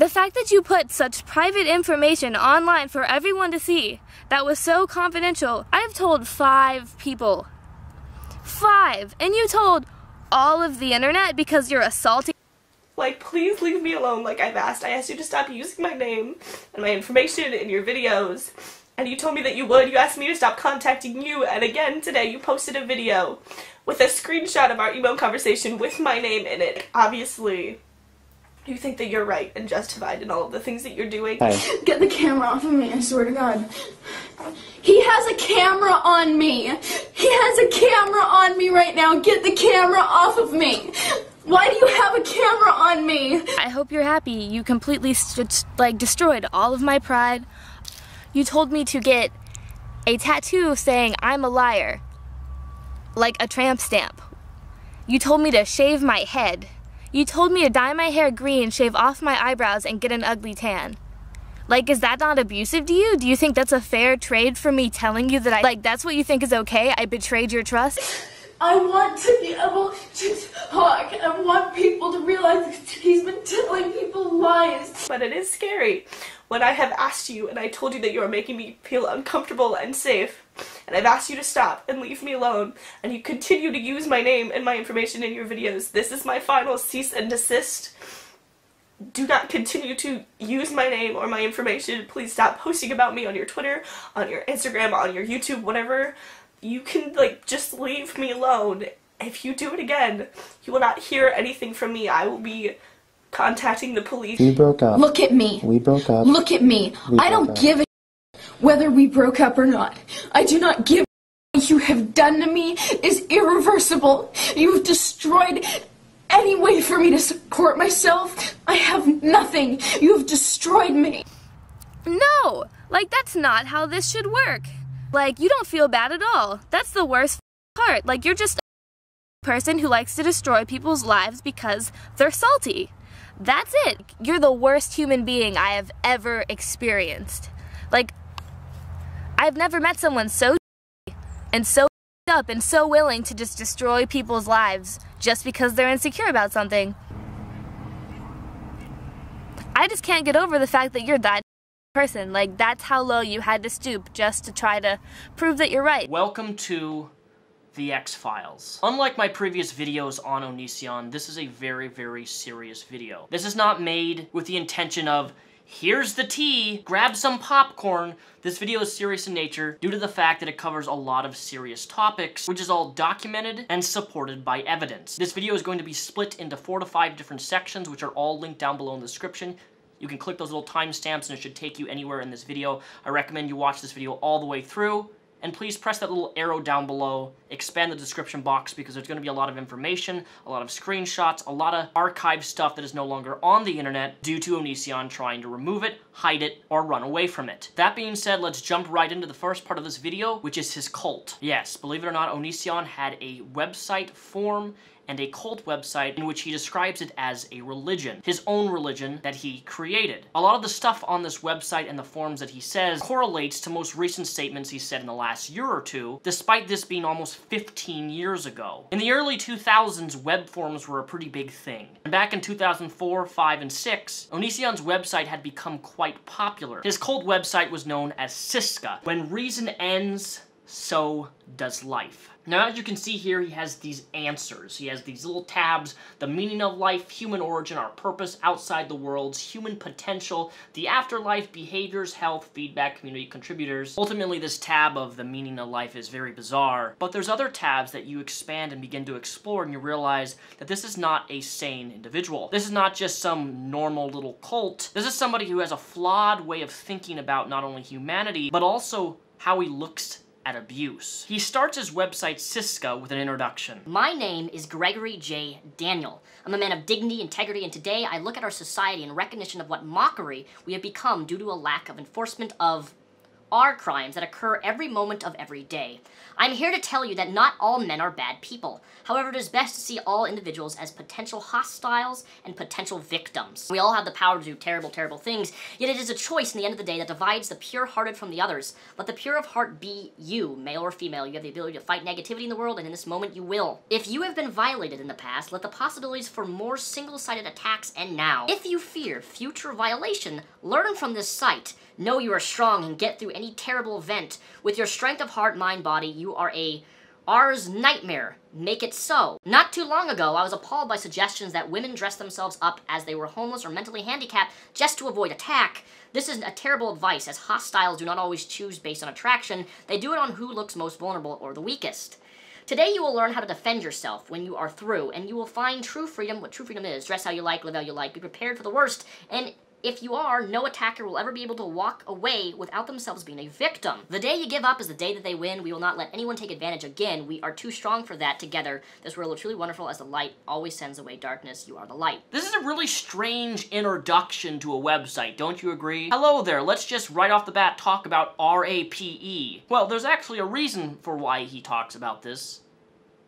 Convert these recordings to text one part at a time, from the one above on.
The fact that you put such private information online for everyone to see that was so confidential. I've told five people. Five. And you told all of the internet because you're assaulting. Like, please leave me alone like I've asked. I asked you to stop using my name and my information in your videos. And you told me that you would. You asked me to stop contacting you. And again, today you posted a video with a screenshot of our email conversation with my name in it. Obviously, you think that you're right and justified in all of the things that you're doing. Hey. Get the camera off of me, I swear to God. He has a camera on me. He has a camera on me right now. Get the camera off of me. Why do you have a camera on me? I hope you're happy. You completely like destroyed all of my pride. You told me to get a tattoo saying I'm a liar. Like a tramp stamp. You told me to shave my head. You told me to dye my hair green, shave off my eyebrows, and get an ugly tan. Like, is that not abusive to you? Do you think that's a fair trade for me telling you that I, like, that's what you think is okay? I betrayed your trust? I want to be able to talk. I want people to realize that he's been telling people lies. But it is scary when I have asked you and I told you that you are making me feel uncomfortable and safe. And I've asked you to stop and leave me alone. And you continue to use my name and my information in your videos. This is my final cease and desist. Do not continue to use my name or my information. Please stop posting about me on your Twitter, on your Instagram, on your YouTube, whatever you can like just leave me alone. If you do it again, you will not hear anything from me. I will be contacting the police. We broke up. Look at me. We broke up. Look at me. We I don't up. give a whether we broke up or not. I do not give what you have done to me is irreversible. You have destroyed any way for me to support myself. I have nothing. You have destroyed me. No! Like, that's not how this should work. Like, you don't feel bad at all. That's the worst part. Like, you're just a person who likes to destroy people's lives because they're salty. That's it. You're the worst human being I have ever experienced. Like, I've never met someone so and so up and so willing to just destroy people's lives just because they're insecure about something. I just can't get over the fact that you're that person. Like, that's how low you had to stoop just to try to prove that you're right. Welcome to the X-Files. Unlike my previous videos on Onision, this is a very, very serious video. This is not made with the intention of, here's the tea, grab some popcorn. This video is serious in nature due to the fact that it covers a lot of serious topics, which is all documented and supported by evidence. This video is going to be split into four to five different sections, which are all linked down below in the description. You can click those little timestamps and it should take you anywhere in this video. I recommend you watch this video all the way through. And please press that little arrow down below, expand the description box because there's going to be a lot of information, a lot of screenshots, a lot of archived stuff that is no longer on the internet due to Onision trying to remove it, hide it, or run away from it. That being said, let's jump right into the first part of this video, which is his cult. Yes, believe it or not, Onision had a website, form, and a cult website in which he describes it as a religion, his own religion that he created. A lot of the stuff on this website and the forums that he says correlates to most recent statements he said in the last year or two, despite this being almost 15 years ago. In the early 2000s, web forums were a pretty big thing. And back in 2004, 5, and 6, Onision's website had become quite popular. His cult website was known as Siska. When reason ends, so does life. Now, as you can see here, he has these answers. He has these little tabs, the meaning of life, human origin, our purpose outside the worlds, human potential, the afterlife, behaviors, health, feedback, community contributors. Ultimately, this tab of the meaning of life is very bizarre, but there's other tabs that you expand and begin to explore and you realize that this is not a sane individual. This is not just some normal little cult. This is somebody who has a flawed way of thinking about not only humanity, but also how he looks at abuse. He starts his website Siska with an introduction. My name is Gregory J. Daniel. I'm a man of dignity, integrity, and today I look at our society in recognition of what mockery we have become due to a lack of enforcement of are crimes that occur every moment of every day. I'm here to tell you that not all men are bad people. However, it is best to see all individuals as potential hostiles and potential victims. We all have the power to do terrible, terrible things, yet it is a choice in the end of the day that divides the pure-hearted from the others. Let the pure of heart be you, male or female. You have the ability to fight negativity in the world, and in this moment you will. If you have been violated in the past, let the possibilities for more single-sided attacks end now. If you fear future violation, learn from this site. Know you are strong and get through any terrible event. With your strength of heart, mind, body, you are a R's nightmare. Make it so. Not too long ago, I was appalled by suggestions that women dress themselves up as they were homeless or mentally handicapped just to avoid attack. This is a terrible advice, as hostiles do not always choose based on attraction. They do it on who looks most vulnerable or the weakest. Today you will learn how to defend yourself when you are through, and you will find true freedom, what true freedom is. Dress how you like, live how you like, be prepared for the worst, and if you are, no attacker will ever be able to walk away without themselves being a victim. The day you give up is the day that they win. We will not let anyone take advantage again. We are too strong for that together. This world is truly wonderful as the light always sends away darkness. You are the light. This is a really strange introduction to a website, don't you agree? Hello there, let's just right off the bat talk about RAPE. Well, there's actually a reason for why he talks about this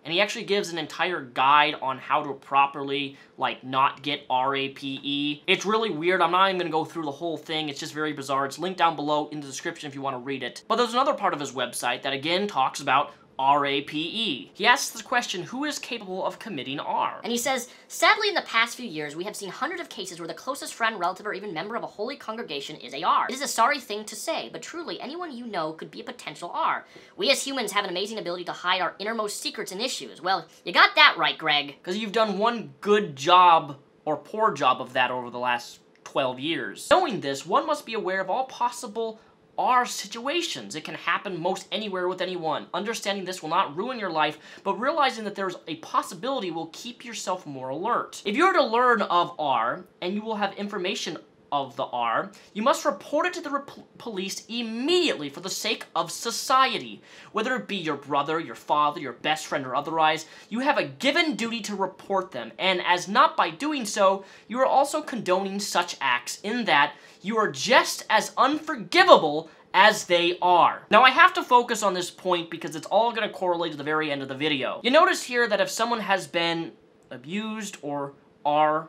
and he actually gives an entire guide on how to properly, like, not get RAPE. It's really weird. I'm not even going to go through the whole thing. It's just very bizarre. It's linked down below in the description if you want to read it. But there's another part of his website that, again, talks about R-A-P-E. He asks the question, who is capable of committing R? And he says, sadly in the past few years, we have seen hundreds of cases where the closest friend, relative, or even member of a holy congregation is a R. It is a sorry thing to say, but truly, anyone you know could be a potential R. We as humans have an amazing ability to hide our innermost secrets and issues. Well, you got that right, Greg. Because you've done one good job, or poor job of that over the last 12 years. Knowing this, one must be aware of all possible are situations. It can happen most anywhere with anyone. Understanding this will not ruin your life, but realizing that there's a possibility will keep yourself more alert. If you are to learn of R, and you will have information of the R, you must report it to the police immediately for the sake of society. Whether it be your brother, your father, your best friend, or otherwise, you have a given duty to report them, and as not by doing so, you are also condoning such acts in that you are just as unforgivable as they are. Now I have to focus on this point because it's all going to correlate to the very end of the video. You notice here that if someone has been abused or are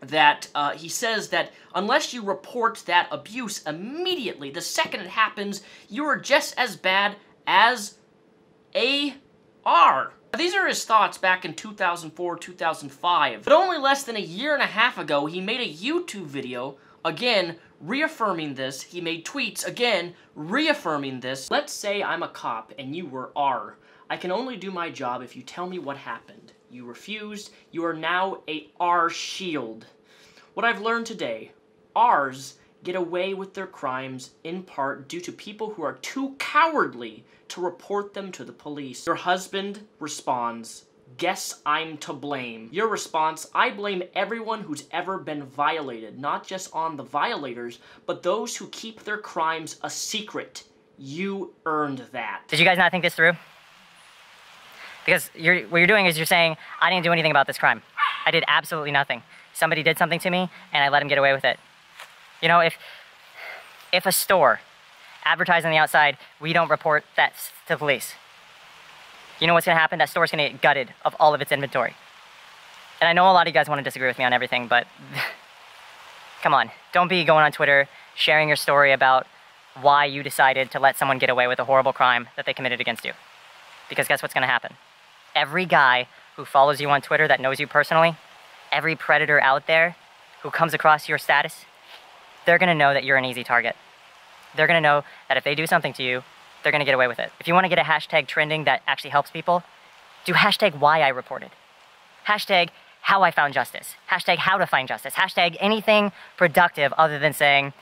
that uh, he says that unless you report that abuse immediately, the second it happens, you are just as bad as a are. These are his thoughts back in 2004, 2005. But only less than a year and a half ago, he made a YouTube video Again, reaffirming this, he made tweets, again, reaffirming this. Let's say I'm a cop and you were R. I can only do my job if you tell me what happened. You refused, you are now a R shield. What I've learned today, R's get away with their crimes in part due to people who are too cowardly to report them to the police. Your husband responds, Guess I'm to blame. Your response, I blame everyone who's ever been violated, not just on the violators, but those who keep their crimes a secret. You earned that. Did you guys not think this through? Because you're, what you're doing is you're saying, I didn't do anything about this crime. I did absolutely nothing. Somebody did something to me, and I let him get away with it. You know, if, if a store advertised on the outside, we don't report that to police, you know what's going to happen? That store's going to get gutted of all of its inventory. And I know a lot of you guys want to disagree with me on everything, but come on. Don't be going on Twitter sharing your story about why you decided to let someone get away with a horrible crime that they committed against you. Because guess what's going to happen? Every guy who follows you on Twitter that knows you personally, every predator out there who comes across your status, they're to know that you're an easy target. They're to know that if they do something to you, they're to get away with it. If you want to get a hashtag trending that actually helps people, do hashtag why I reported. Hashtag how I found justice. Hashtag how to find justice. Hashtag anything productive other than saying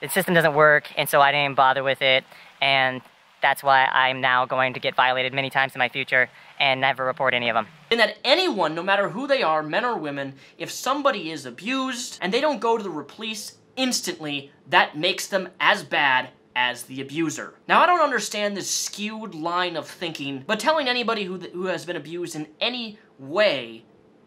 the system doesn't work and so I didn't bother with it and that's why I'm now going to get violated many times in my future and never report any of them. And that anyone, no matter who they are, men or women, if somebody is abused and they don't go to the police instantly, that makes them as bad as the abuser. Now, I don't understand this skewed line of thinking, but telling anybody who, who has been abused in any way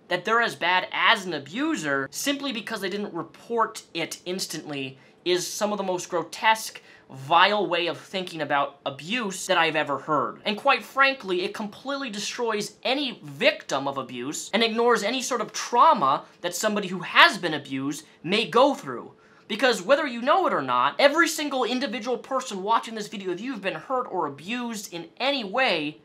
that they're as bad as an abuser simply because they didn't report it instantly is some of the most grotesque, vile way of thinking about abuse that I've ever heard. And quite frankly, it completely destroys any victim of abuse and ignores any sort of trauma that somebody who has been abused may go through. Because whether you know it or not, every single individual person watching this video, if you've been hurt or abused in any way,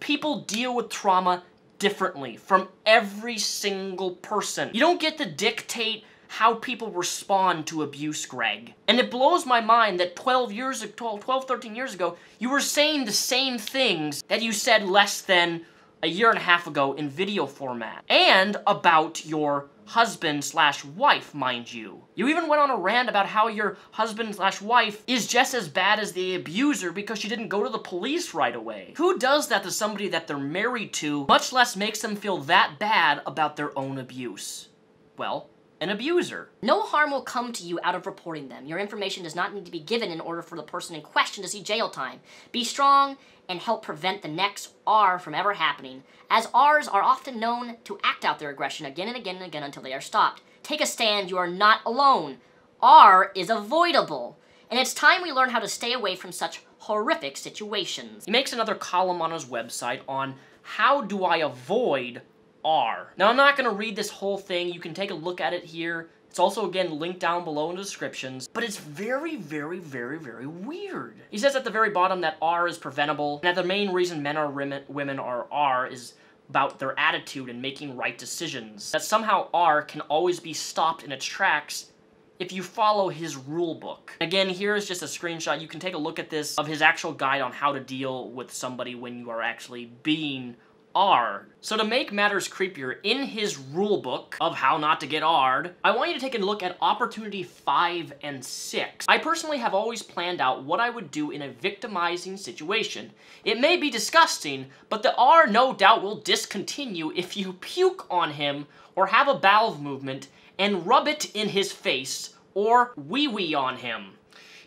people deal with trauma differently from every single person. You don't get to dictate how people respond to abuse, Greg. And it blows my mind that 12 years 12, 12, 13 years ago, you were saying the same things that you said less than a year and a half ago in video format. And about your husband slash wife, mind you. You even went on a rant about how your husband slash wife is just as bad as the abuser because she didn't go to the police right away. Who does that to somebody that they're married to, much less makes them feel that bad about their own abuse? Well, an abuser. No harm will come to you out of reporting them. Your information does not need to be given in order for the person in question to see jail time. Be strong and help prevent the next R from ever happening, as Rs are often known to act out their aggression again and again and again until they are stopped. Take a stand, you are not alone. R is avoidable, and it's time we learn how to stay away from such horrific situations. He makes another column on his website on how do I avoid R. Now, I'm not going to read this whole thing. You can take a look at it here. It's also, again, linked down below in the descriptions, but it's very, very, very, very weird. He says at the very bottom that R is preventable, and that the main reason men or women are R is about their attitude and making right decisions. That somehow R can always be stopped in its tracks if you follow his rule book. Again, here's just a screenshot. You can take a look at this of his actual guide on how to deal with somebody when you are actually being R. So to make matters creepier, in his rulebook of how not to get R'd, I want you to take a look at opportunity 5 and 6. I personally have always planned out what I would do in a victimizing situation. It may be disgusting, but the R no doubt will discontinue if you puke on him or have a bowel movement and rub it in his face or wee-wee on him.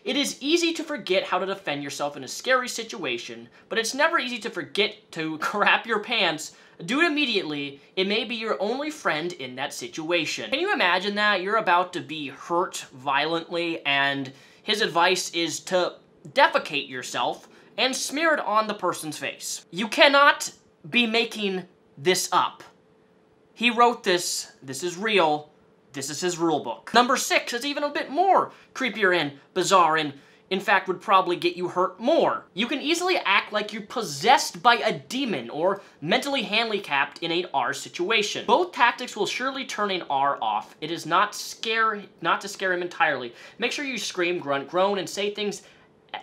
It is easy to forget how to defend yourself in a scary situation, but it's never easy to forget to crap your pants. Do it immediately. It may be your only friend in that situation. Can you imagine that? You're about to be hurt violently, and his advice is to defecate yourself and smear it on the person's face. You cannot be making this up. He wrote this, this is real, this is his rulebook. Number six is even a bit more creepier and bizarre and in fact would probably get you hurt more. You can easily act like you're possessed by a demon or mentally handicapped in a R situation. Both tactics will surely turn an R off. It is not scare not to scare him entirely. Make sure you scream, grunt, groan, and say things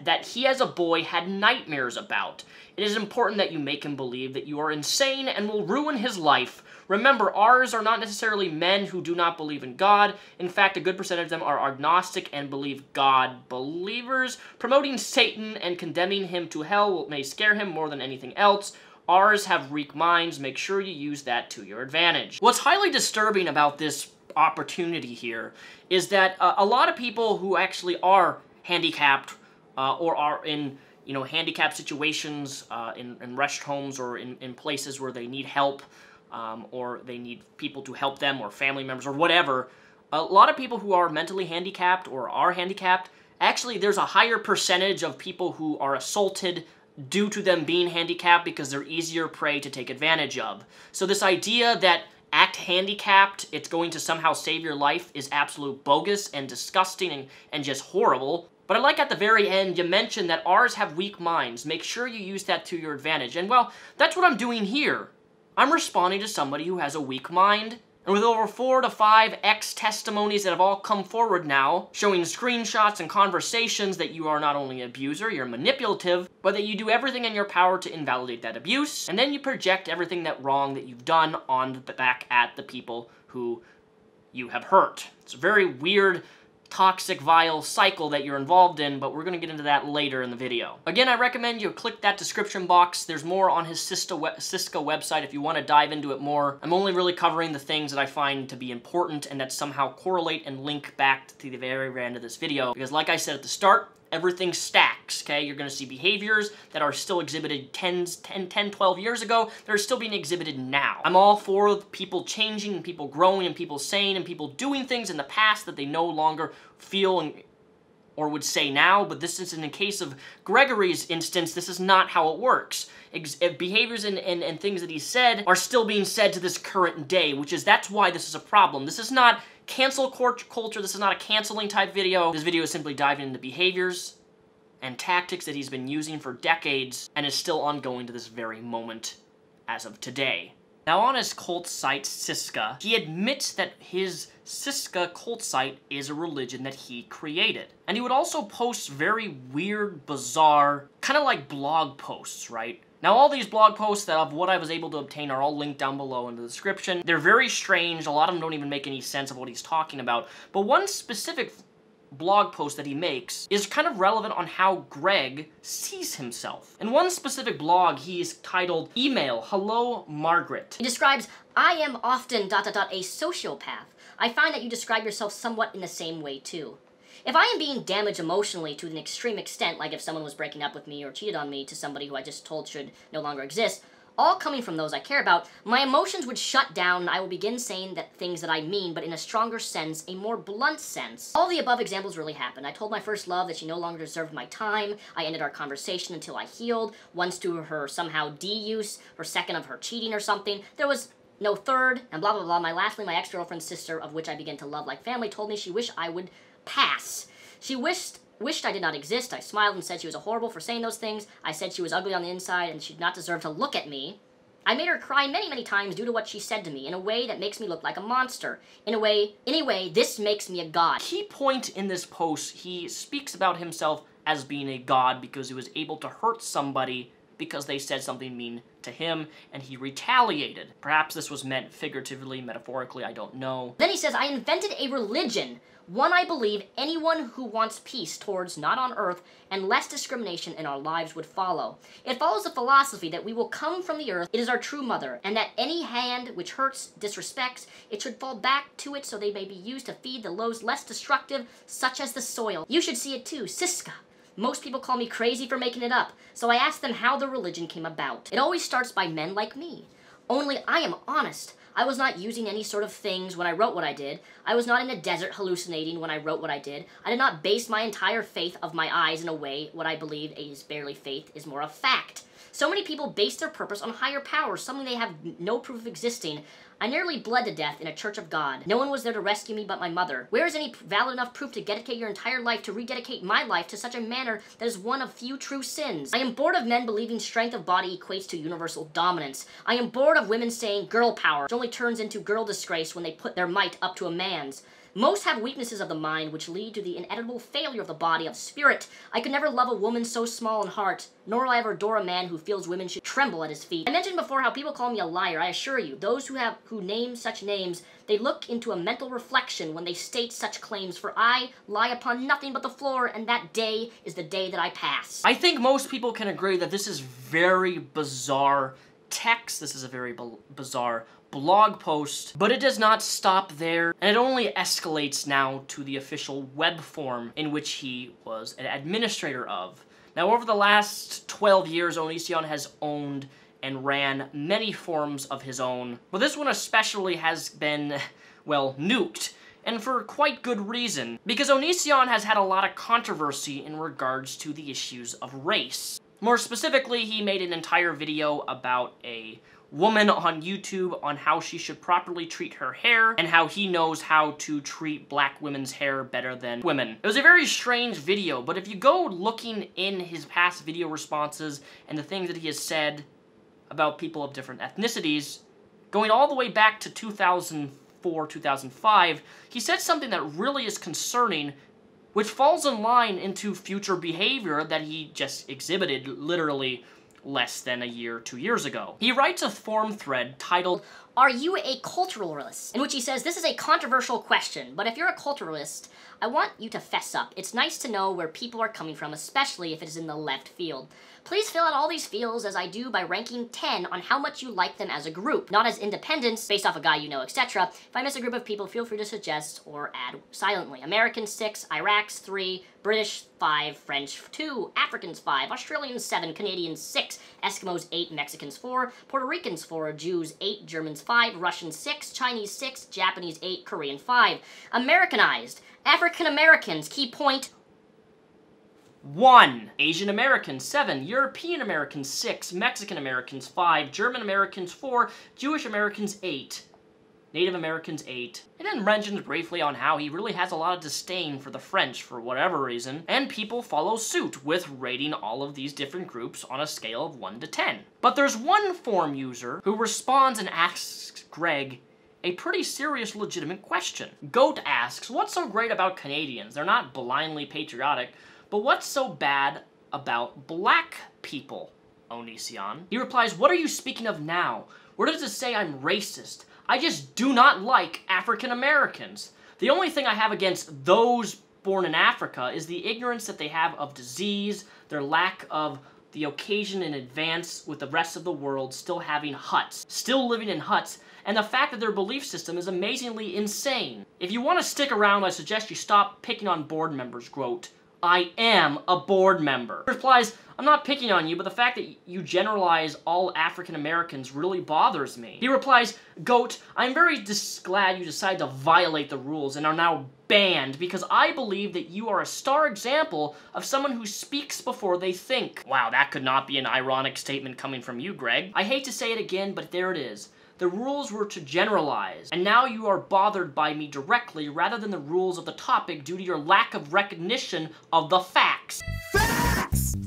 that he as a boy had nightmares about. It is important that you make him believe that you are insane and will ruin his life Remember, ours are not necessarily men who do not believe in God. In fact, a good percentage of them are agnostic and believe God believers. Promoting Satan and condemning him to hell may scare him more than anything else. Ours have weak minds. Make sure you use that to your advantage. What's highly disturbing about this opportunity here is that uh, a lot of people who actually are handicapped uh, or are in you know handicapped situations uh, in, in rest homes or in, in places where they need help um, or they need people to help them or family members or whatever. A lot of people who are mentally handicapped or are handicapped, actually there's a higher percentage of people who are assaulted due to them being handicapped because they're easier prey to take advantage of. So this idea that act handicapped, it's going to somehow save your life is absolute bogus and disgusting and, and just horrible. But I like at the very end, you mentioned that ours have weak minds. Make sure you use that to your advantage. And well, that's what I'm doing here. I'm responding to somebody who has a weak mind. And with over four to five X testimonies that have all come forward now, showing screenshots and conversations that you are not only an abuser, you're manipulative, but that you do everything in your power to invalidate that abuse, and then you project everything that wrong that you've done on the back at the people who you have hurt. It's a very weird toxic, vile cycle that you're involved in, but we're going to get into that later in the video. Again, I recommend you click that description box. There's more on his Siska, we Siska website if you want to dive into it more. I'm only really covering the things that I find to be important and that somehow correlate and link back to the very end of this video, because like I said at the start, everything stacks, okay? You're going to see behaviors that are still exhibited 10, 10, 10, 12 years ago that are still being exhibited now. I'm all for people changing and people growing and people saying and people doing things in the past that they no longer feel and or would say now, but this is in the case of Gregory's instance, this is not how it works. Ex eh, behaviors and, and, and things that he said are still being said to this current day, which is, that's why this is a problem. This is not cancel culture, this is not a canceling type video. This video is simply diving into behaviors and tactics that he's been using for decades and is still ongoing to this very moment as of today. Now on his cult site, Siska, he admits that his Siska cult site is a religion that he created. And he would also post very weird, bizarre, kind of like blog posts, right? Now all these blog posts of what I was able to obtain are all linked down below in the description. They're very strange, a lot of them don't even make any sense of what he's talking about. But one specific blog post that he makes is kind of relevant on how Greg sees himself. In one specific blog, he's titled Email Hello Margaret. He describes, I am often dot dot dot a sociopath. I find that you describe yourself somewhat in the same way too. If I am being damaged emotionally to an extreme extent, like if someone was breaking up with me or cheated on me to somebody who I just told should no longer exist, all coming from those I care about, my emotions would shut down and I will begin saying that things that I mean, but in a stronger sense, a more blunt sense. All the above examples really happened. I told my first love that she no longer deserved my time. I ended our conversation until I healed, once to her somehow D-use, or second of her cheating or something. There was no third, and blah blah blah. My lastly, my ex-girlfriend's sister, of which I began to love like family, told me she wished I would pass. She wished wished I did not exist. I smiled and said she was horrible for saying those things. I said she was ugly on the inside and she did not deserve to look at me. I made her cry many, many times due to what she said to me in a way that makes me look like a monster. In a way, anyway, this makes me a god. Key point in this post, he speaks about himself as being a god because he was able to hurt somebody because they said something mean to him and he retaliated. Perhaps this was meant figuratively, metaphorically, I don't know. Then he says, I invented a religion one I believe anyone who wants peace towards not on earth and less discrimination in our lives would follow. It follows the philosophy that we will come from the earth, it is our true mother, and that any hand which hurts, disrespects, it should fall back to it so they may be used to feed the lows less destructive, such as the soil. You should see it too, Siska. Most people call me crazy for making it up, so I asked them how the religion came about. It always starts by men like me. Only I am honest. I was not using any sort of things when I wrote what I did. I was not in a desert hallucinating when I wrote what I did. I did not base my entire faith of my eyes in a way what I believe is barely faith is more a fact. So many people base their purpose on higher powers, something they have no proof of existing. I nearly bled to death in a church of God. No one was there to rescue me but my mother. Where is any valid enough proof to dedicate your entire life to rededicate my life to such a manner that is one of few true sins? I am bored of men believing strength of body equates to universal dominance. I am bored of women saying girl power, which only turns into girl disgrace when they put their might up to a man's. Most have weaknesses of the mind which lead to the inevitable failure of the body of spirit. I could never love a woman so small in heart, nor will I ever adore a man who feels women should tremble at his feet. I mentioned before how people call me a liar. I assure you, those who have who name such names, they look into a mental reflection when they state such claims, for I lie upon nothing but the floor, and that day is the day that I pass. I think most people can agree that this is very bizarre text. This is a very bizarre blog post, but it does not stop there, and it only escalates now to the official web form in which he was an administrator of. Now, over the last 12 years, Onision has owned and ran many forms of his own, but this one especially has been, well, nuked and for quite good reason, because Onision has had a lot of controversy in regards to the issues of race. More specifically, he made an entire video about a woman on YouTube on how she should properly treat her hair and how he knows how to treat black women's hair better than women. It was a very strange video, but if you go looking in his past video responses and the things that he has said about people of different ethnicities, going all the way back to 2004, 2005, he said something that really is concerning which falls in line into future behavior that he just exhibited literally less than a year, two years ago. He writes a forum thread titled, Are you a culturalist? In which he says, This is a controversial question, but if you're a culturalist, I want you to fess up. It's nice to know where people are coming from, especially if it is in the left field. Please fill out all these fields as I do by ranking 10 on how much you like them as a group, not as independents based off a guy you know, etc. If I miss a group of people, feel free to suggest or add silently. Americans 6, Iraqs 3, British 5, French 2, Africans 5, Australians 7, Canadians 6, Eskimos 8, Mexicans 4, Puerto Ricans 4, Jews 8, Germans 5, Russians 6, Chinese 6, Japanese 8, Korean 5. Americanized. African Americans, key point, 1. Asian Americans 7, European Americans 6, Mexican Americans 5, German Americans 4, Jewish Americans 8, Native Americans 8. And then mentions briefly on how he really has a lot of disdain for the French for whatever reason, and people follow suit with rating all of these different groups on a scale of 1 to 10. But there's one forum user who responds and asks Greg a pretty serious legitimate question. Goat asks, what's so great about Canadians? They're not blindly patriotic, but what's so bad about black people, Onision? He replies, what are you speaking of now? Where does it say I'm racist? I just do not like African Americans. The only thing I have against those born in Africa is the ignorance that they have of disease, their lack of the occasion in advance with the rest of the world still having huts, still living in huts, and the fact that their belief system is amazingly insane. If you want to stick around, I suggest you stop picking on board members, Grote. I am a board member. Replies, I'm not picking on you, but the fact that you generalize all African Americans really bothers me. He replies, Goat, I'm very glad you decided to violate the rules and are now banned because I believe that you are a star example of someone who speaks before they think. Wow, that could not be an ironic statement coming from you, Greg. I hate to say it again, but there it is. The rules were to generalize, and now you are bothered by me directly rather than the rules of the topic due to your lack of recognition of the facts. Facts!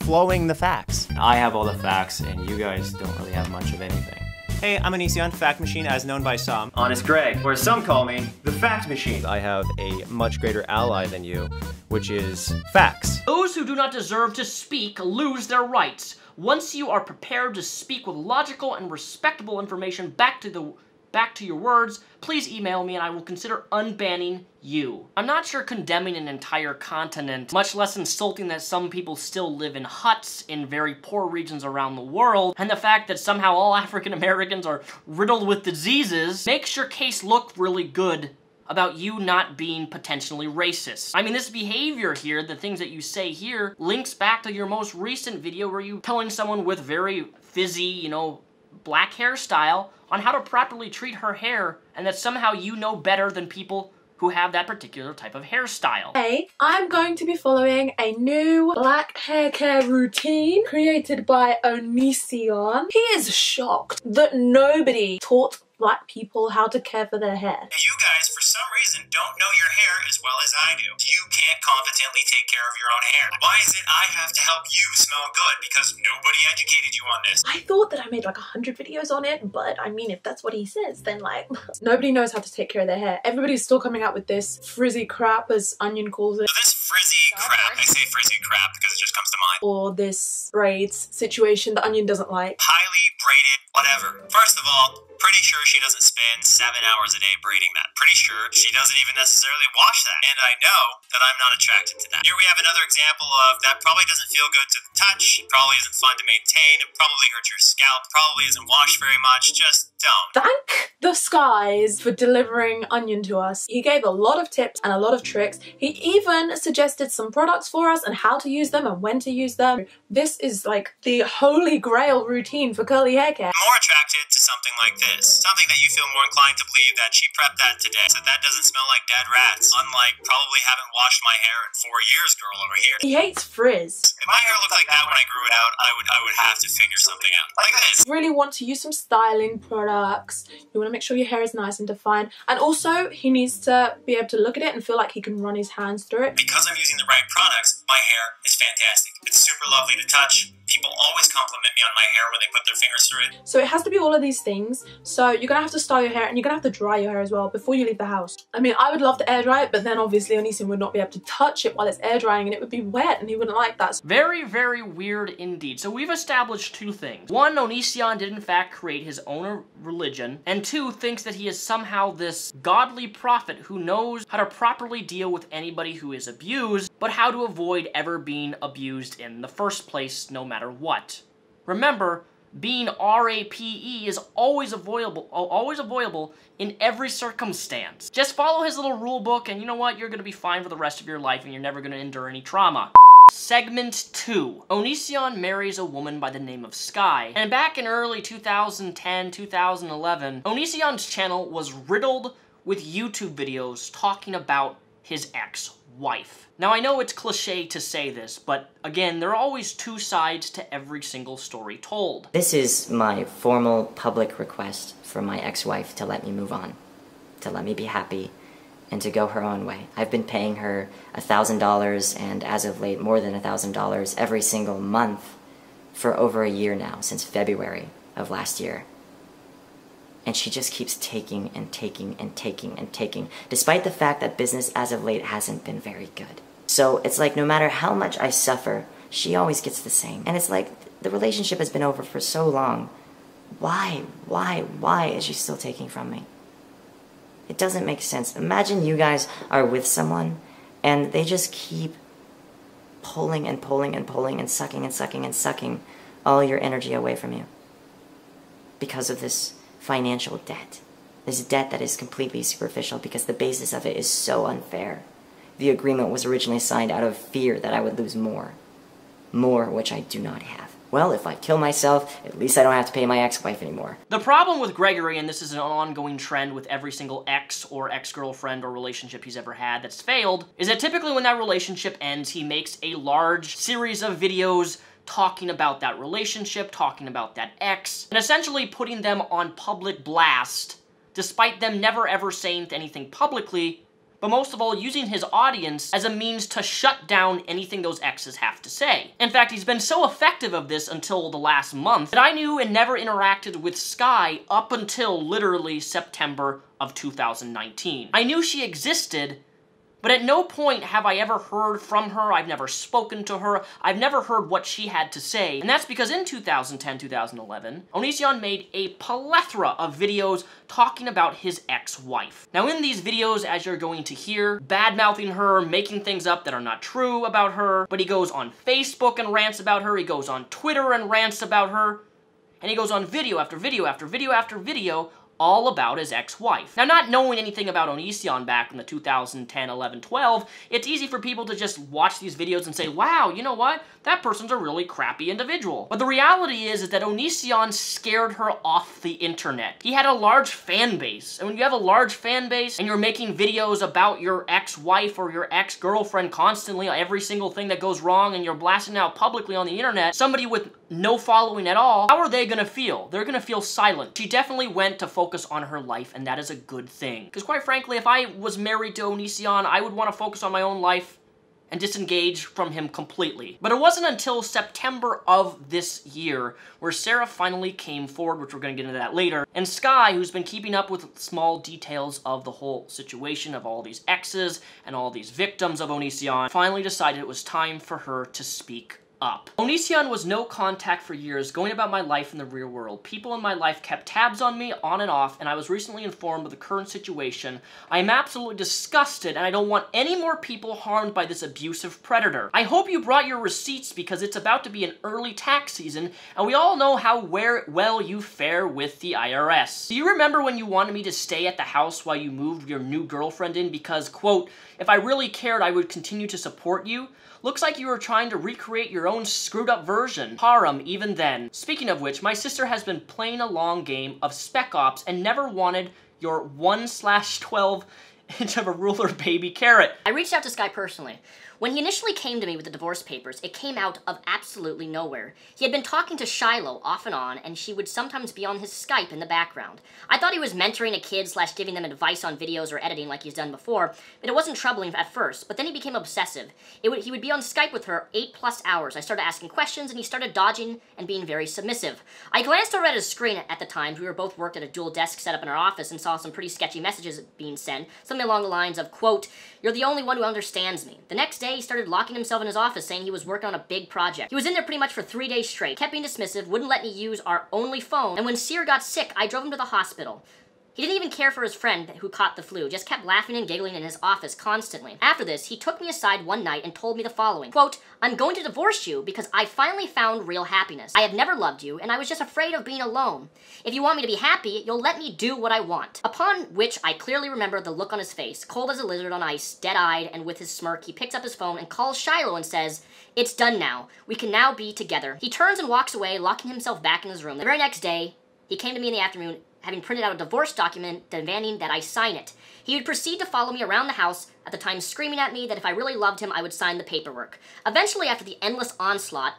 Flowing the facts. I have all the facts, and you guys don't really have much of anything. Hey, I'm Onision, Fact Machine, as known by some. Honest Greg, or some call me the Fact Machine. I have a much greater ally than you, which is facts. Those who do not deserve to speak lose their rights. Once you are prepared to speak with logical and respectable information back to the back to your words, please email me and I will consider unbanning you. I'm not sure condemning an entire continent, much less insulting that some people still live in huts in very poor regions around the world, and the fact that somehow all African Americans are riddled with diseases makes your case look really good about you not being potentially racist. I mean, this behavior here, the things that you say here, links back to your most recent video where you telling someone with very fizzy, you know, black hairstyle on how to properly treat her hair and that somehow you know better than people who have that particular type of hairstyle. Hey, I'm going to be following a new black hair care routine created by Onision. He is shocked that nobody taught black people how to care for their hair. You guys, for some reason, don't know your hair as well as I do. You can't competently take care of your own hair. Why is it I have to help you smell good? Because nobody educated you on this. I thought that I made like a hundred videos on it, but I mean, if that's what he says, then like, nobody knows how to take care of their hair. Everybody's still coming out with this frizzy crap, as Onion calls it. So this frizzy crap, I say frizzy crap because it just comes to mind. Or this braids situation that Onion doesn't like. Highly braided, whatever. First of all, pretty sure she doesn't spend seven hours a day braiding that. Pretty sure she doesn't even necessarily wash that. And I know that I'm not attracted to that. Here we have another example of that probably doesn't feel good to the touch, probably isn't fun to maintain, it probably hurts your scalp, probably isn't washed very much. Just don't. Thank the skies for delivering Onion to us. He gave a lot of tips and a lot of tricks. He even suggested some products for us and how to use them and when to use them. This is like the holy grail routine for curly hair care. More attracted to something like this. Something that you feel more inclined to believe that she prepped that today. So that doesn't smell like dead rats. Unlike probably haven't washed my hair in four years girl over here. He hates frizz. If my hair looked like that when I grew it out, I would I would have to figure something out. Like this. Really want to use some styling products. You want to make sure your hair is nice and defined. And also he needs to be able to look at it and feel like he can run his hands through it. Because I'm using the right products, my hair is fantastic. It's super lovely to touch. People always compliment me on my hair when they put their fingers through it. So it has to be all of these things. So you're gonna have to style your hair and you're gonna have to dry your hair as well before you leave the house. I mean, I would love to air dry it, but then obviously Onision would not be able to touch it while it's air drying and it would be wet and he wouldn't like that. Very, very weird indeed. So we've established two things. One, Onision did in fact create his own religion, and two, thinks that he is somehow this godly prophet who knows how to properly deal with anybody who is abused, but how to avoid ever being abused in the first place, no matter what. Remember, being RAPE is always avoidable, always avoidable in every circumstance. Just follow his little rule book and you know what? You're gonna be fine for the rest of your life and you're never gonna endure any trauma. Segment 2. Onision marries a woman by the name of Sky. And back in early 2010, 2011, Onision's channel was riddled with YouTube videos talking about his ex-wife. Now I know it's cliche to say this, but again, there are always two sides to every single story told. This is my formal public request for my ex-wife to let me move on, to let me be happy, and to go her own way. I've been paying her $1,000 and as of late more than $1,000 every single month for over a year now, since February of last year. And she just keeps taking and taking and taking and taking, despite the fact that business as of late hasn't been very good. So it's like no matter how much I suffer, she always gets the same. And it's like the relationship has been over for so long. Why, why, why is she still taking from me? It doesn't make sense. Imagine you guys are with someone and they just keep pulling and pulling and pulling and sucking and sucking and sucking all your energy away from you because of this financial debt. This debt that is completely superficial because the basis of it is so unfair. The agreement was originally signed out of fear that I would lose more. More which I do not have well, if I kill myself, at least I don't have to pay my ex-wife anymore. The problem with Gregory, and this is an ongoing trend with every single ex or ex-girlfriend or relationship he's ever had that's failed, is that typically when that relationship ends, he makes a large series of videos talking about that relationship, talking about that ex, and essentially putting them on public blast, despite them never ever saying anything publicly, but most of all using his audience as a means to shut down anything those exes have to say. In fact, he's been so effective of this until the last month that I knew and never interacted with Sky up until literally September of 2019. I knew she existed, but at no point have I ever heard from her, I've never spoken to her, I've never heard what she had to say. And that's because in 2010-2011, Onision made a plethora of videos talking about his ex-wife. Now in these videos, as you're going to hear, bad-mouthing her, making things up that are not true about her, but he goes on Facebook and rants about her, he goes on Twitter and rants about her, and he goes on video after video after video after video all about his ex-wife. Now, not knowing anything about Onision back in the 2010, 11, 12, it's easy for people to just watch these videos and say, wow, you know what? That person's a really crappy individual. But the reality is, is that Onision scared her off the internet. He had a large fan base, and when you have a large fan base and you're making videos about your ex-wife or your ex-girlfriend constantly, every single thing that goes wrong, and you're blasting out publicly on the internet, somebody with no following at all, how are they gonna feel? They're gonna feel silent. She definitely went to focus on her life, and that is a good thing. Because quite frankly, if I was married to Onision, I would want to focus on my own life and disengage from him completely. But it wasn't until September of this year where Sarah finally came forward, which we're going to get into that later, and Sky, who's been keeping up with small details of the whole situation of all these exes and all these victims of Onision, finally decided it was time for her to speak up. Onision was no contact for years, going about my life in the real world. People in my life kept tabs on me, on and off, and I was recently informed of the current situation. I am absolutely disgusted, and I don't want any more people harmed by this abusive predator. I hope you brought your receipts because it's about to be an early tax season, and we all know how well you fare with the IRS. Do you remember when you wanted me to stay at the house while you moved your new girlfriend in because, quote, if I really cared, I would continue to support you? Looks like you were trying to recreate your own screwed up version. Harem even then. Speaking of which, my sister has been playing a long game of Spec Ops and never wanted your 1 slash 12 inch of a ruler baby carrot. I reached out to Sky personally. When he initially came to me with the divorce papers, it came out of absolutely nowhere. He had been talking to Shiloh off and on, and she would sometimes be on his Skype in the background. I thought he was mentoring a kid slash giving them advice on videos or editing like he's done before, but it wasn't troubling at first, but then he became obsessive. Would, he would be on Skype with her eight plus hours. I started asking questions, and he started dodging and being very submissive. I glanced over at his screen at the time. We were both worked at a dual desk setup in our office and saw some pretty sketchy messages being sent, something along the lines of, quote, you're the only one who understands me. The next day, he started locking himself in his office saying he was working on a big project. He was in there pretty much for three days straight, kept being dismissive, wouldn't let me use our only phone, and when Sear got sick, I drove him to the hospital. He didn't even care for his friend who caught the flu, just kept laughing and giggling in his office constantly. After this, he took me aside one night and told me the following, quote, I'm going to divorce you because I finally found real happiness. I have never loved you, and I was just afraid of being alone. If you want me to be happy, you'll let me do what I want. Upon which I clearly remember the look on his face, cold as a lizard on ice, dead-eyed, and with his smirk, he picks up his phone and calls Shiloh and says, it's done now. We can now be together. He turns and walks away, locking himself back in his room. The very next day, he came to me in the afternoon having printed out a divorce document demanding that I sign it. He would proceed to follow me around the house, at the time screaming at me that if I really loved him, I would sign the paperwork. Eventually, after the endless onslaught,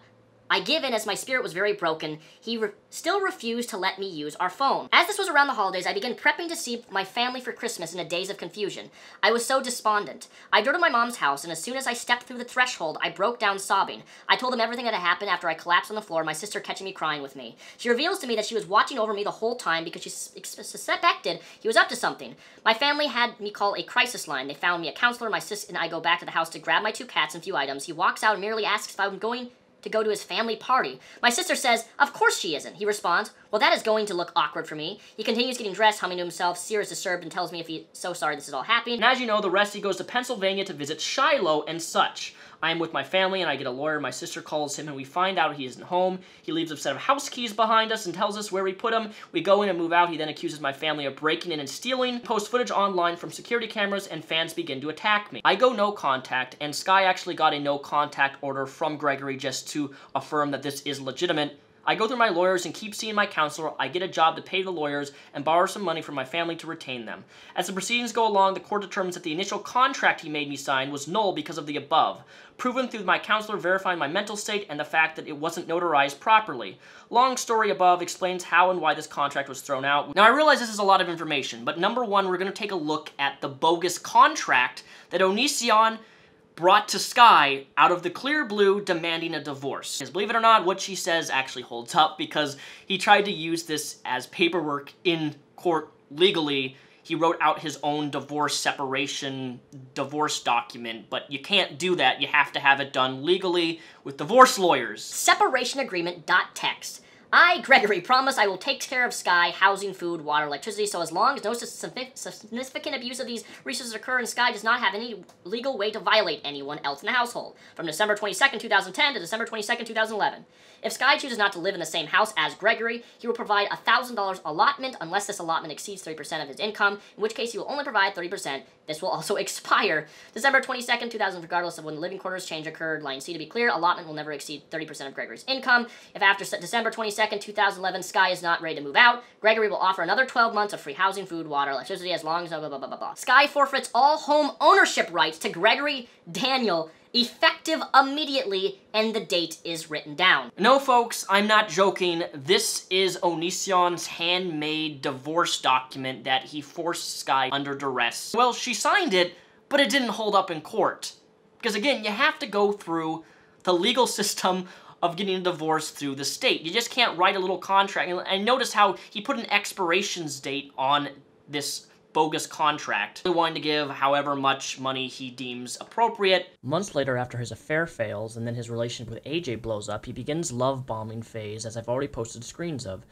I give in as my spirit was very broken. He re still refused to let me use our phone. As this was around the holidays, I began prepping to see my family for Christmas in a daze of confusion. I was so despondent. I drove to my mom's house, and as soon as I stepped through the threshold, I broke down sobbing. I told them everything that had happened after I collapsed on the floor, my sister catching me crying with me. She reveals to me that she was watching over me the whole time because she suspected he was up to something. My family had me call a crisis line. They found me a counselor. My sister and I go back to the house to grab my two cats and a few items. He walks out and merely asks if I'm going to go to his family party. My sister says, Of course she isn't. He responds, Well, that is going to look awkward for me. He continues getting dressed, humming to himself. Seer is disturbed and tells me if he's so sorry this is all happening. And as you know, the rest he goes to Pennsylvania to visit Shiloh and such. I am with my family and I get a lawyer. My sister calls him and we find out he isn't home. He leaves a set of house keys behind us and tells us where we put them. We go in and move out. He then accuses my family of breaking in and stealing, post footage online from security cameras, and fans begin to attack me. I go no contact, and Sky actually got a no contact order from Gregory just to affirm that this is legitimate. I go through my lawyers and keep seeing my counselor. I get a job to pay the lawyers and borrow some money from my family to retain them. As the proceedings go along, the court determines that the initial contract he made me sign was null because of the above, proven through my counselor verifying my mental state and the fact that it wasn't notarized properly. Long story above explains how and why this contract was thrown out. Now, I realize this is a lot of information, but number one, we're going to take a look at the bogus contract that Onision brought to Sky out of the clear blue demanding a divorce. Because believe it or not, what she says actually holds up because he tried to use this as paperwork in court legally. He wrote out his own divorce separation divorce document, but you can't do that. You have to have it done legally with divorce lawyers. Separation agreement dot text. I, Gregory, promise I will take care of Sky, housing, food, water, electricity, so as long as no significant abuse of these resources occur and Sky does not have any legal way to violate anyone else in the household. From December 22nd, 2010 to December 22nd, 2011. If Sky chooses not to live in the same house as Gregory, he will provide a $1,000 allotment unless this allotment exceeds 30% of his income, in which case he will only provide 30%. This will also expire December 22nd, 2000, regardless of when the living quarters change occurred. Line C, to be clear, allotment will never exceed 30% of Gregory's income. If after December 22nd, 2011, Sky is not ready to move out, Gregory will offer another 12 months of free housing, food, water, electricity, as long as blah, blah, blah, blah, blah. Sky forfeits all home ownership rights to Gregory Daniel effective immediately, and the date is written down. No, folks, I'm not joking. This is Onision's handmade divorce document that he forced Sky under duress. Well, she signed it, but it didn't hold up in court. Because again, you have to go through the legal system of getting a divorce through the state. You just can't write a little contract. And notice how he put an expirations date on this bogus contract, wanting to give however much money he deems appropriate. Months later, after his affair fails and then his relationship with AJ blows up, he begins love bombing phase, as I've already posted screens of.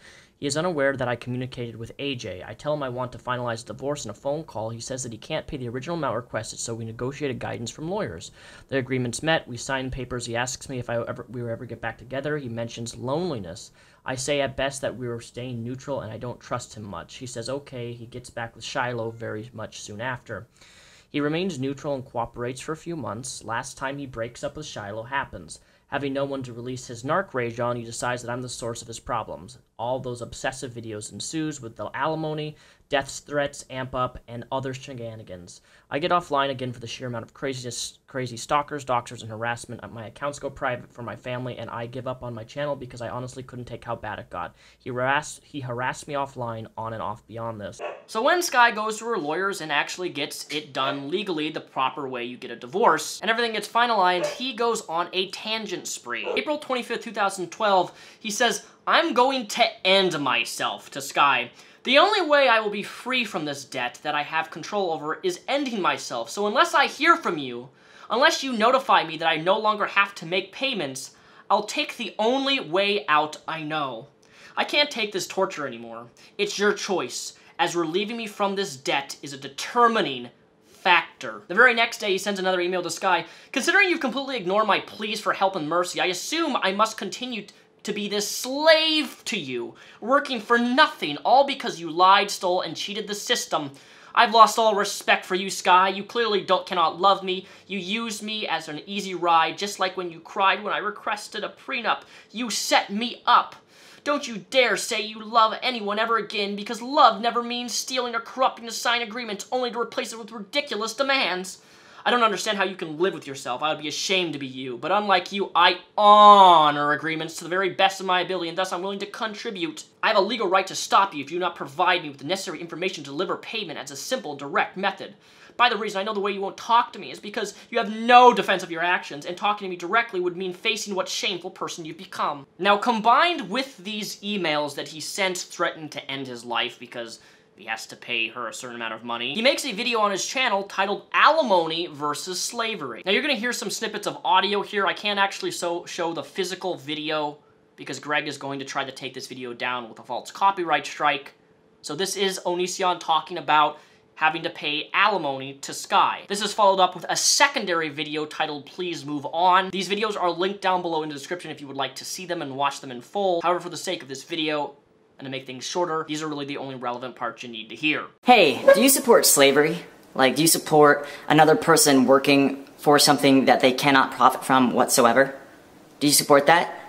He is unaware that I communicated with AJ. I tell him I want to finalize divorce in a phone call. He says that he can't pay the original amount requested, so we negotiated guidance from lawyers. The agreement's met. We sign papers. He asks me if I ever, we will ever get back together. He mentions loneliness. I say at best that we were staying neutral and I don't trust him much. He says okay. He gets back with Shiloh very much soon after. He remains neutral and cooperates for a few months. Last time he breaks up with Shiloh happens. Having no one to release his narc rage on, he decides that I'm the source of his problems. All those obsessive videos ensues with the alimony, death threats, amp up, and other shenanigans. I get offline again for the sheer amount of craziness, crazy stalkers, doxers, and harassment. Uh, my accounts go private for my family, and I give up on my channel because I honestly couldn't take how bad it got. He harassed, he harassed me offline, on and off beyond this. So when Sky goes to her lawyers and actually gets it done legally the proper way you get a divorce, and everything gets finalized, he goes on a tangent spree. April 25th, 2012, he says, I'm going to end myself to Sky. The only way I will be free from this debt that I have control over is ending myself, so unless I hear from you, unless you notify me that I no longer have to make payments, I'll take the only way out I know. I can't take this torture anymore. It's your choice, as relieving me from this debt is a determining factor. The very next day, he sends another email to Sky. Considering you've completely ignored my pleas for help and mercy, I assume I must continue to be this slave to you, working for nothing, all because you lied, stole, and cheated the system. I've lost all respect for you, Sky. You clearly don't cannot love me. You used me as an easy ride, just like when you cried when I requested a prenup. You set me up. Don't you dare say you love anyone ever again, because love never means stealing or corrupting a signed agreement, only to replace it with ridiculous demands. I don't understand how you can live with yourself. I would be ashamed to be you. But unlike you, I honor agreements to the very best of my ability, and thus I'm willing to contribute. I have a legal right to stop you if you do not provide me with the necessary information to deliver payment as a simple, direct method. By the reason I know the way you won't talk to me is because you have no defense of your actions, and talking to me directly would mean facing what shameful person you've become. Now, combined with these emails that he sent threatened to end his life because he has to pay her a certain amount of money. He makes a video on his channel titled Alimony versus Slavery. Now you're gonna hear some snippets of audio here. I can't actually so show the physical video because Greg is going to try to take this video down with a false copyright strike. So this is Onision talking about having to pay alimony to Sky. This is followed up with a secondary video titled Please Move On. These videos are linked down below in the description if you would like to see them and watch them in full. However, for the sake of this video, and to make things shorter, these are really the only relevant parts you need to hear. Hey, do you support slavery? Like, do you support another person working for something that they cannot profit from whatsoever? Do you support that?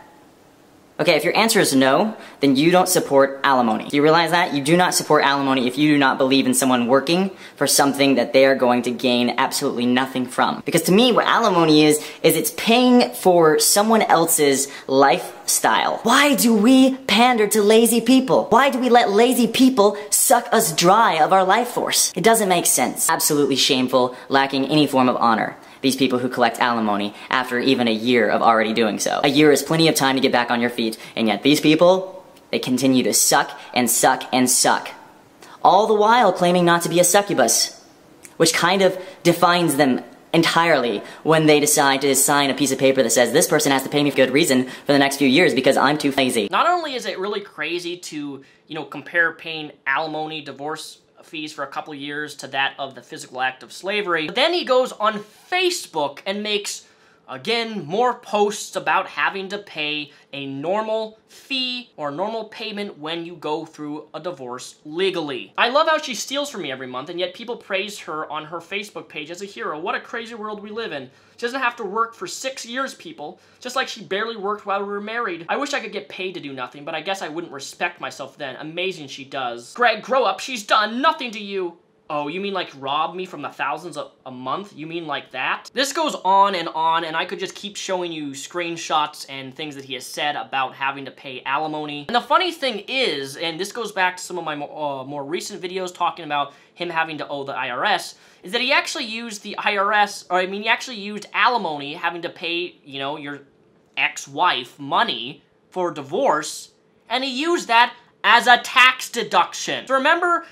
Okay, if your answer is no, then you don't support alimony. Do you realize that? You do not support alimony if you do not believe in someone working for something that they are going to gain absolutely nothing from. Because to me, what alimony is, is it's paying for someone else's lifestyle. Why do we pander to lazy people? Why do we let lazy people suck us dry of our life force? It doesn't make sense. Absolutely shameful, lacking any form of honor these people who collect alimony after even a year of already doing so. A year is plenty of time to get back on your feet, and yet these people, they continue to suck and suck and suck. All the while claiming not to be a succubus, which kind of defines them entirely when they decide to sign a piece of paper that says this person has to pay me for good reason for the next few years because I'm too lazy. Not only is it really crazy to, you know, compare paying alimony, divorce fees for a couple years to that of the physical act of slavery. But then he goes on Facebook and makes Again, more posts about having to pay a normal fee or normal payment when you go through a divorce legally. I love how she steals from me every month, and yet people praise her on her Facebook page as a hero. What a crazy world we live in. She doesn't have to work for six years, people, just like she barely worked while we were married. I wish I could get paid to do nothing, but I guess I wouldn't respect myself then. Amazing she does. Greg, grow up. She's done nothing to you. Oh, you mean like rob me from the thousands a, a, month? You mean like that? This goes on and on, and I could just keep showing you screenshots and things that he has said about having to pay alimony. And the funny thing is, and this goes back to some of my more, uh, more recent videos talking about him having to owe the IRS, is that he actually used the IRS, or I mean, he actually used alimony, having to pay, you know, your ex-wife money for divorce, and he used that as a tax deduction. So remember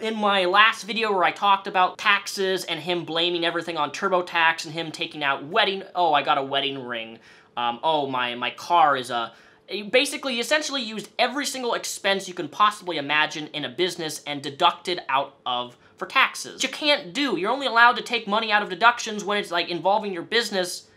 in my last video where I talked about taxes and him blaming everything on TurboTax and him taking out wedding, oh, I got a wedding ring. Um, oh, my, my car is a... Basically, essentially used every single expense you can possibly imagine in a business and deducted out of for taxes. Which you can't do. You're only allowed to take money out of deductions when it's like involving your business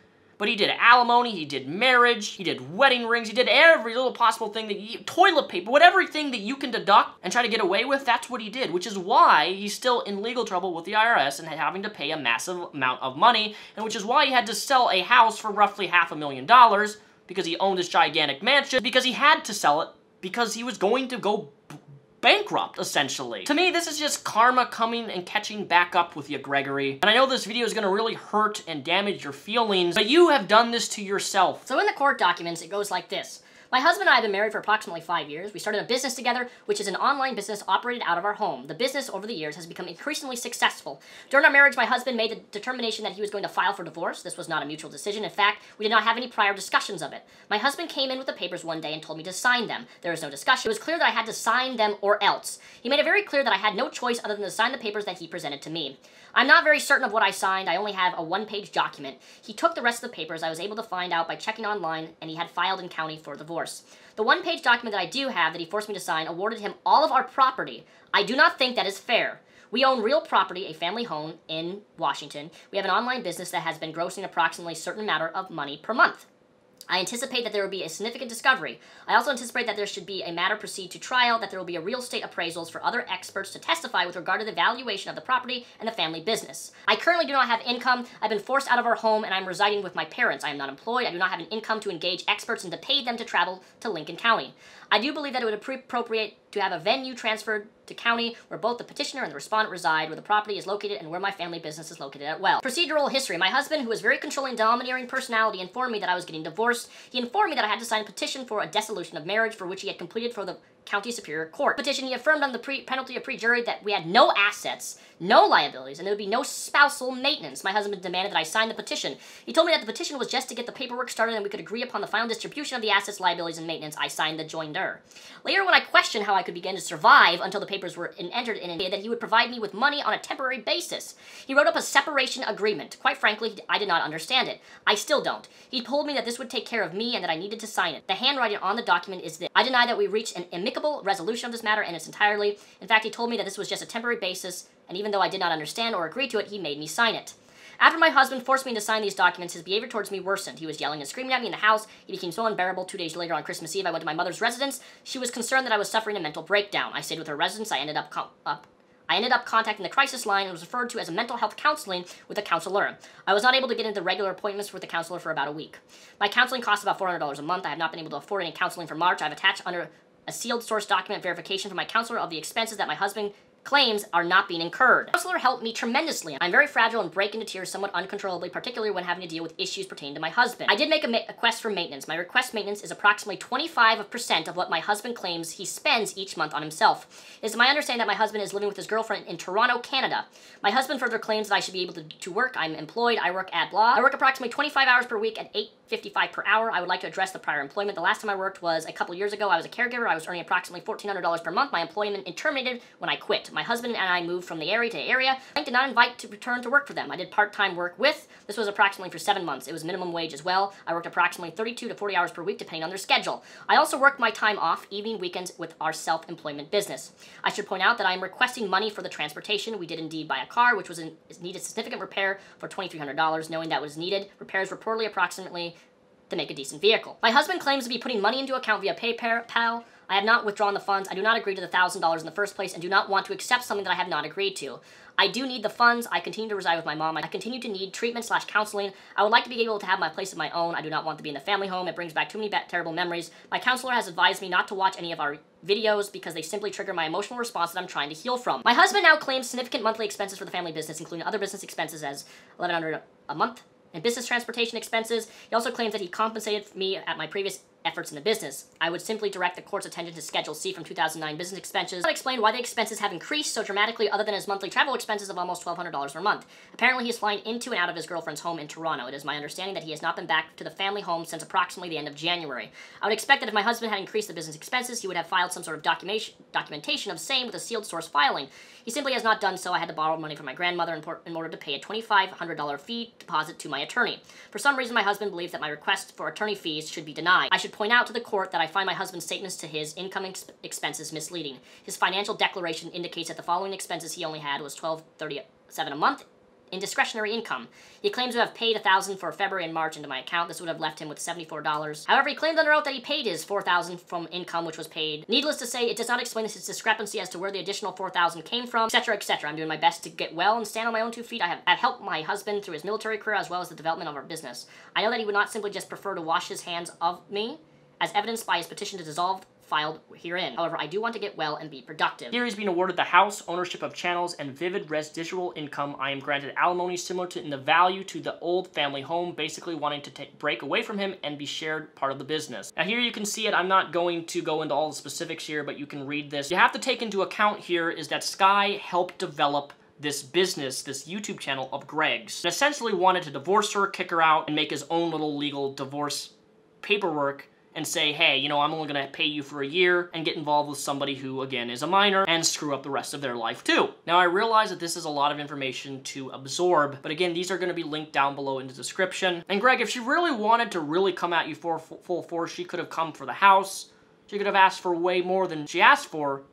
But he did alimony, he did marriage, he did wedding rings, he did every little possible thing that you, toilet paper, whatever thing that you can deduct and try to get away with, that's what he did, which is why he's still in legal trouble with the IRS and having to pay a massive amount of money, and which is why he had to sell a house for roughly half a million dollars because he owned this gigantic mansion, because he had to sell it because he was going to go bankrupt, essentially. To me, this is just karma coming and catching back up with you, Gregory. And I know this video is gonna really hurt and damage your feelings, but you have done this to yourself. So in the court documents, it goes like this. My husband and I have been married for approximately five years. We started a business together, which is an online business operated out of our home. The business over the years has become increasingly successful. During our marriage, my husband made the determination that he was going to file for divorce. This was not a mutual decision. In fact, we did not have any prior discussions of it. My husband came in with the papers one day and told me to sign them. There was no discussion. It was clear that I had to sign them or else. He made it very clear that I had no choice other than to sign the papers that he presented to me. I'm not very certain of what I signed. I only have a one-page document. He took the rest of the papers I was able to find out by checking online, and he had filed in county for divorce. The one-page document that I do have that he forced me to sign awarded him all of our property. I do not think that is fair. We own real property, a family home in Washington. We have an online business that has been grossing approximately a certain amount of money per month. I anticipate that there will be a significant discovery. I also anticipate that there should be a matter proceed to trial, that there will be a real estate appraisals for other experts to testify with regard to the valuation of the property and the family business. I currently do not have income. I've been forced out of our home and I'm residing with my parents. I am not employed. I do not have an income to engage experts and to pay them to travel to Lincoln County. I do believe that it would be appropriate to have a venue transferred to county where both the petitioner and the respondent reside, where the property is located, and where my family business is located at well. Procedural history. My husband, who was very controlling, domineering personality, informed me that I was getting divorced. He informed me that I had to sign a petition for a dissolution of marriage for which he had completed for the County Superior Court. Petition, he affirmed on the pre penalty of pre-jury that we had no assets, no liabilities, and there would be no spousal maintenance. My husband demanded that I sign the petition. He told me that the petition was just to get the paperwork started and we could agree upon the final distribution of the assets, liabilities, and maintenance. I signed the joinder. Later, when I questioned how I could begin to survive until the papers were in, entered in, that he would provide me with money on a temporary basis. He wrote up a separation agreement. Quite frankly, I did not understand it. I still don't. He told me that this would take care of me and that I needed to sign it. The handwriting on the document is this. I deny that we reached an amicable resolution of this matter in its entirely. In fact, he told me that this was just a temporary basis, and even though I did not understand or agree to it, he made me sign it. After my husband forced me to sign these documents, his behavior towards me worsened. He was yelling and screaming at me in the house. He became so unbearable. Two days later, on Christmas Eve, I went to my mother's residence. She was concerned that I was suffering a mental breakdown. I stayed with her residence. I ended up, up uh, I ended up contacting the crisis line and was referred to as a mental health counseling with a counselor. I was not able to get into regular appointments with the counselor for about a week. My counseling costs about $400 a month. I have not been able to afford any counseling for March. I've attached under a sealed source document verification from my counselor of the expenses that my husband claims are not being incurred. Counselor helped me tremendously. I'm very fragile and break into tears somewhat uncontrollably, particularly when having to deal with issues pertaining to my husband. I did make a, request for maintenance. My request maintenance is approximately 25% of what my husband claims he spends each month on himself. It is my understanding that my husband is living with his girlfriend in Toronto, Canada. My husband further claims that I should be able to, to work. I'm employed. I work at Blah. I work approximately 25 hours per week at 8.55 per hour. I would like to address the prior employment. The last time I worked was a couple years ago. I was a caregiver. I was earning approximately $1,400 per month. My employment terminated when I quit. My husband and I moved from the area to area. I did not invite to return to work for them. I did part-time work with. This was approximately for seven months. It was minimum wage as well. I worked approximately 32 to 40 hours per week depending on their schedule. I also worked my time off, evening, weekends with our self-employment business. I should point out that I am requesting money for the transportation. We did indeed buy a car, which was in, needed significant repair for $2,300, knowing that was needed. Repairs were reportedly approximately to make a decent vehicle. My husband claims to be putting money into account via PayPal. I have not withdrawn the funds. I do not agree to the $1,000 in the first place and do not want to accept something that I have not agreed to. I do need the funds. I continue to reside with my mom. I continue to need treatment slash counseling. I would like to be able to have my place of my own. I do not want to be in the family home. It brings back too many terrible memories. My counselor has advised me not to watch any of our videos because they simply trigger my emotional response that I'm trying to heal from. My husband now claims significant monthly expenses for the family business, including other business expenses as 1100 a month, and business transportation expenses. He also claims that he compensated me at my previous efforts in the business. I would simply direct the court's attention to Schedule C from 2009 business expenses. That explain why the expenses have increased so dramatically other than his monthly travel expenses of almost $1,200 per month. Apparently he is flying into and out of his girlfriend's home in Toronto. It is my understanding that he has not been back to the family home since approximately the end of January. I would expect that if my husband had increased the business expenses, he would have filed some sort of documentation of same with a sealed source filing. He simply has not done so. I had to borrow money from my grandmother in, in order to pay a $2,500 fee deposit to my attorney. For some reason, my husband believes that my request for attorney fees should be denied. I should point out to the court that I find my husband's statements to his income ex expenses misleading. His financial declaration indicates that the following expenses he only had was $12.37 a month in discretionary income. He claims to have paid 1000 for February and March into my account. This would have left him with $74. However, he claimed under oath that he paid his 4000 from income which was paid. Needless to say, it does not explain this discrepancy as to where the additional 4000 came from, etc., etc. I'm doing my best to get well and stand on my own two feet. I have I've helped my husband through his military career as well as the development of our business. I know that he would not simply just prefer to wash his hands of me, as evidenced by his petition to dissolve filed herein. However, I do want to get well and be productive. Here he's being awarded the house, ownership of channels, and vivid residual income. I am granted alimony similar to in the value to the old family home, basically wanting to take, break away from him and be shared part of the business. Now here you can see it. I'm not going to go into all the specifics here, but you can read this. You have to take into account here is that Sky helped develop this business, this YouTube channel of Greg's, and essentially wanted to divorce her, kick her out, and make his own little legal divorce paperwork and say, hey, you know, I'm only gonna pay you for a year and get involved with somebody who, again, is a minor and screw up the rest of their life too. Now, I realize that this is a lot of information to absorb, but again, these are gonna be linked down below in the description. And Greg, if she really wanted to really come at you for full force, she could have come for the house. She could have asked for way more than she asked for,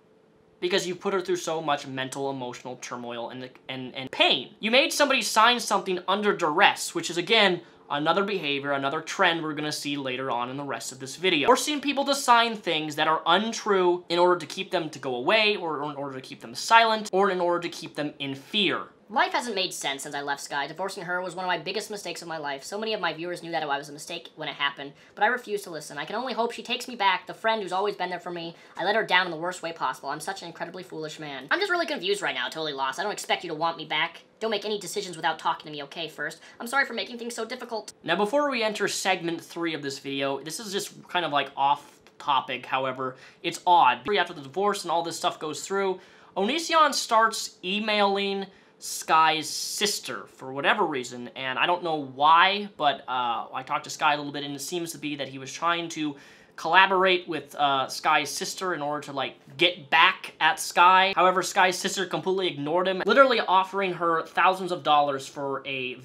because you put her through so much mental, emotional turmoil and, and, and pain. You made somebody sign something under duress, which is, again, another behavior, another trend we're gonna see later on in the rest of this video. We're seeing people to sign things that are untrue in order to keep them to go away, or in order to keep them silent, or in order to keep them in fear. Life hasn't made sense since I left Sky. Divorcing her was one of my biggest mistakes of my life. So many of my viewers knew that I was a mistake when it happened, but I refused to listen. I can only hope she takes me back, the friend who's always been there for me. I let her down in the worst way possible. I'm such an incredibly foolish man. I'm just really confused right now, totally lost. I don't expect you to want me back. Don't make any decisions without talking to me, okay, first? I'm sorry for making things so difficult. Now, before we enter segment three of this video, this is just kind of like off topic, however, it's odd. After the divorce and all this stuff goes through, Onision starts emailing Sky's sister for whatever reason, and I don't know why, but uh, I talked to Sky a little bit, and it seems to be that he was trying to collaborate with uh, Sky's sister in order to like get back at Sky. However, Sky's sister completely ignored him, literally offering her thousands of dollars for a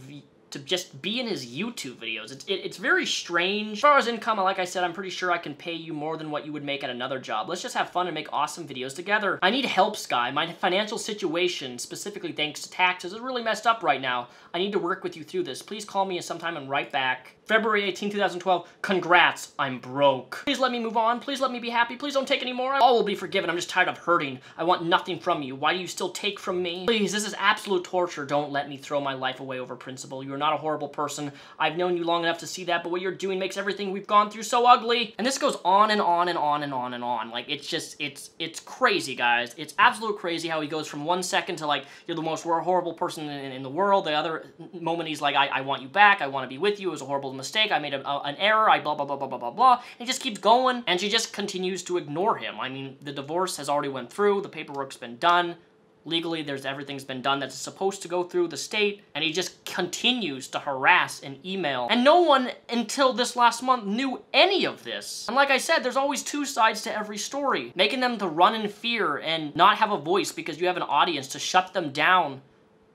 to just be in his YouTube videos. It's, it, it's very strange. As far as income, like I said, I'm pretty sure I can pay you more than what you would make at another job. Let's just have fun and make awesome videos together. I need help, Sky. My financial situation, specifically thanks to taxes, is really messed up right now. I need to work with you through this. Please call me sometime and write back. February 18, 2012, congrats, I'm broke. Please let me move on, please let me be happy, please don't take any more. All will be forgiven, I'm just tired of hurting. I want nothing from you. Why do you still take from me? Please, this is absolute torture. Don't let me throw my life away over principle. You are not a horrible person. I've known you long enough to see that, but what you're doing makes everything we've gone through so ugly. And this goes on and on and on and on and on. Like, it's just, it's, it's crazy, guys. It's absolute crazy how he goes from one second to like, you're the most horrible person in, in the world. The other moment he's like, I, I want you back, I want to be with you, it was a horrible mistake, I made a, a, an error, I blah, blah, blah, blah, blah, blah, blah. He just keeps going, and she just continues to ignore him. I mean, the divorce has already went through, the paperwork's been done, legally there's everything's been done that's supposed to go through the state and he just continues to harass and email and no one until this last month knew any of this and like i said there's always two sides to every story making them to run in fear and not have a voice because you have an audience to shut them down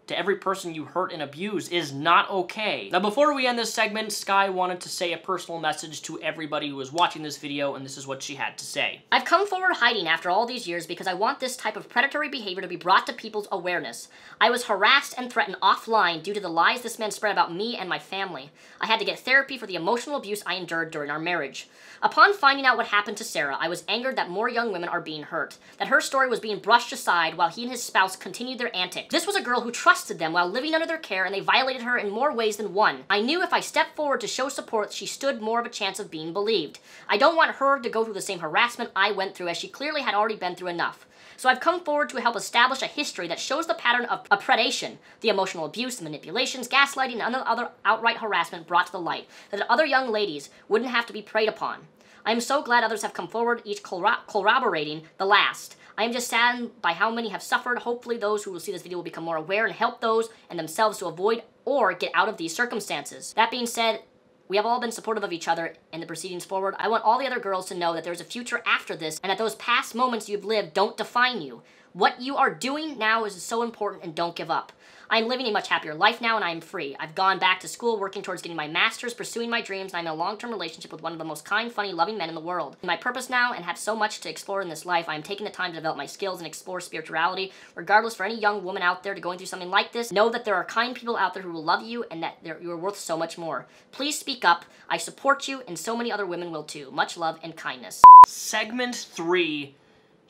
to every person you hurt and abuse is not okay. Now before we end this segment, Sky wanted to say a personal message to everybody who is watching this video and this is what she had to say. I've come forward hiding after all these years because I want this type of predatory behavior to be brought to people's awareness. I was harassed and threatened offline due to the lies this man spread about me and my family. I had to get therapy for the emotional abuse I endured during our marriage. Upon finding out what happened to Sarah, I was angered that more young women are being hurt, that her story was being brushed aside while he and his spouse continued their antics. This was a girl who trusted them while living under their care and they violated her in more ways than one. I knew if I stepped forward to show support, she stood more of a chance of being believed. I don't want her to go through the same harassment I went through as she clearly had already been through enough. So I've come forward to help establish a history that shows the pattern of, of predation, the emotional abuse, the manipulations, gaslighting, and other outright harassment brought to the light, that other young ladies wouldn't have to be preyed upon. I am so glad others have come forward, each corroborating the last. I am just saddened by how many have suffered. Hopefully those who will see this video will become more aware and help those and themselves to avoid or get out of these circumstances. That being said, we have all been supportive of each other in the proceedings forward. I want all the other girls to know that there's a future after this and that those past moments you've lived don't define you. What you are doing now is so important and don't give up. I'm living a much happier life now and I am free. I've gone back to school working towards getting my master's, pursuing my dreams, and I'm in a long-term relationship with one of the most kind, funny, loving men in the world. My purpose now and have so much to explore in this life, I am taking the time to develop my skills and explore spirituality. Regardless, for any young woman out there to going through something like this, know that there are kind people out there who will love you and that you are worth so much more. Please speak up. I support you and so many other women will too. Much love and kindness. Segment 3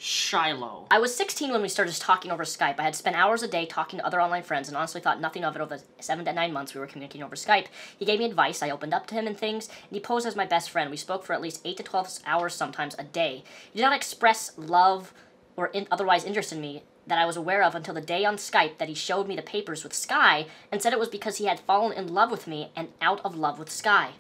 Shiloh. I was 16 when we started talking over Skype. I had spent hours a day talking to other online friends and honestly thought nothing of it over the seven to nine months we were communicating over Skype. He gave me advice, I opened up to him and things, and he posed as my best friend. We spoke for at least 8 to 12 hours sometimes a day. He did not express love or in otherwise interest in me that I was aware of until the day on Skype that he showed me the papers with Sky and said it was because he had fallen in love with me and out of love with Sky.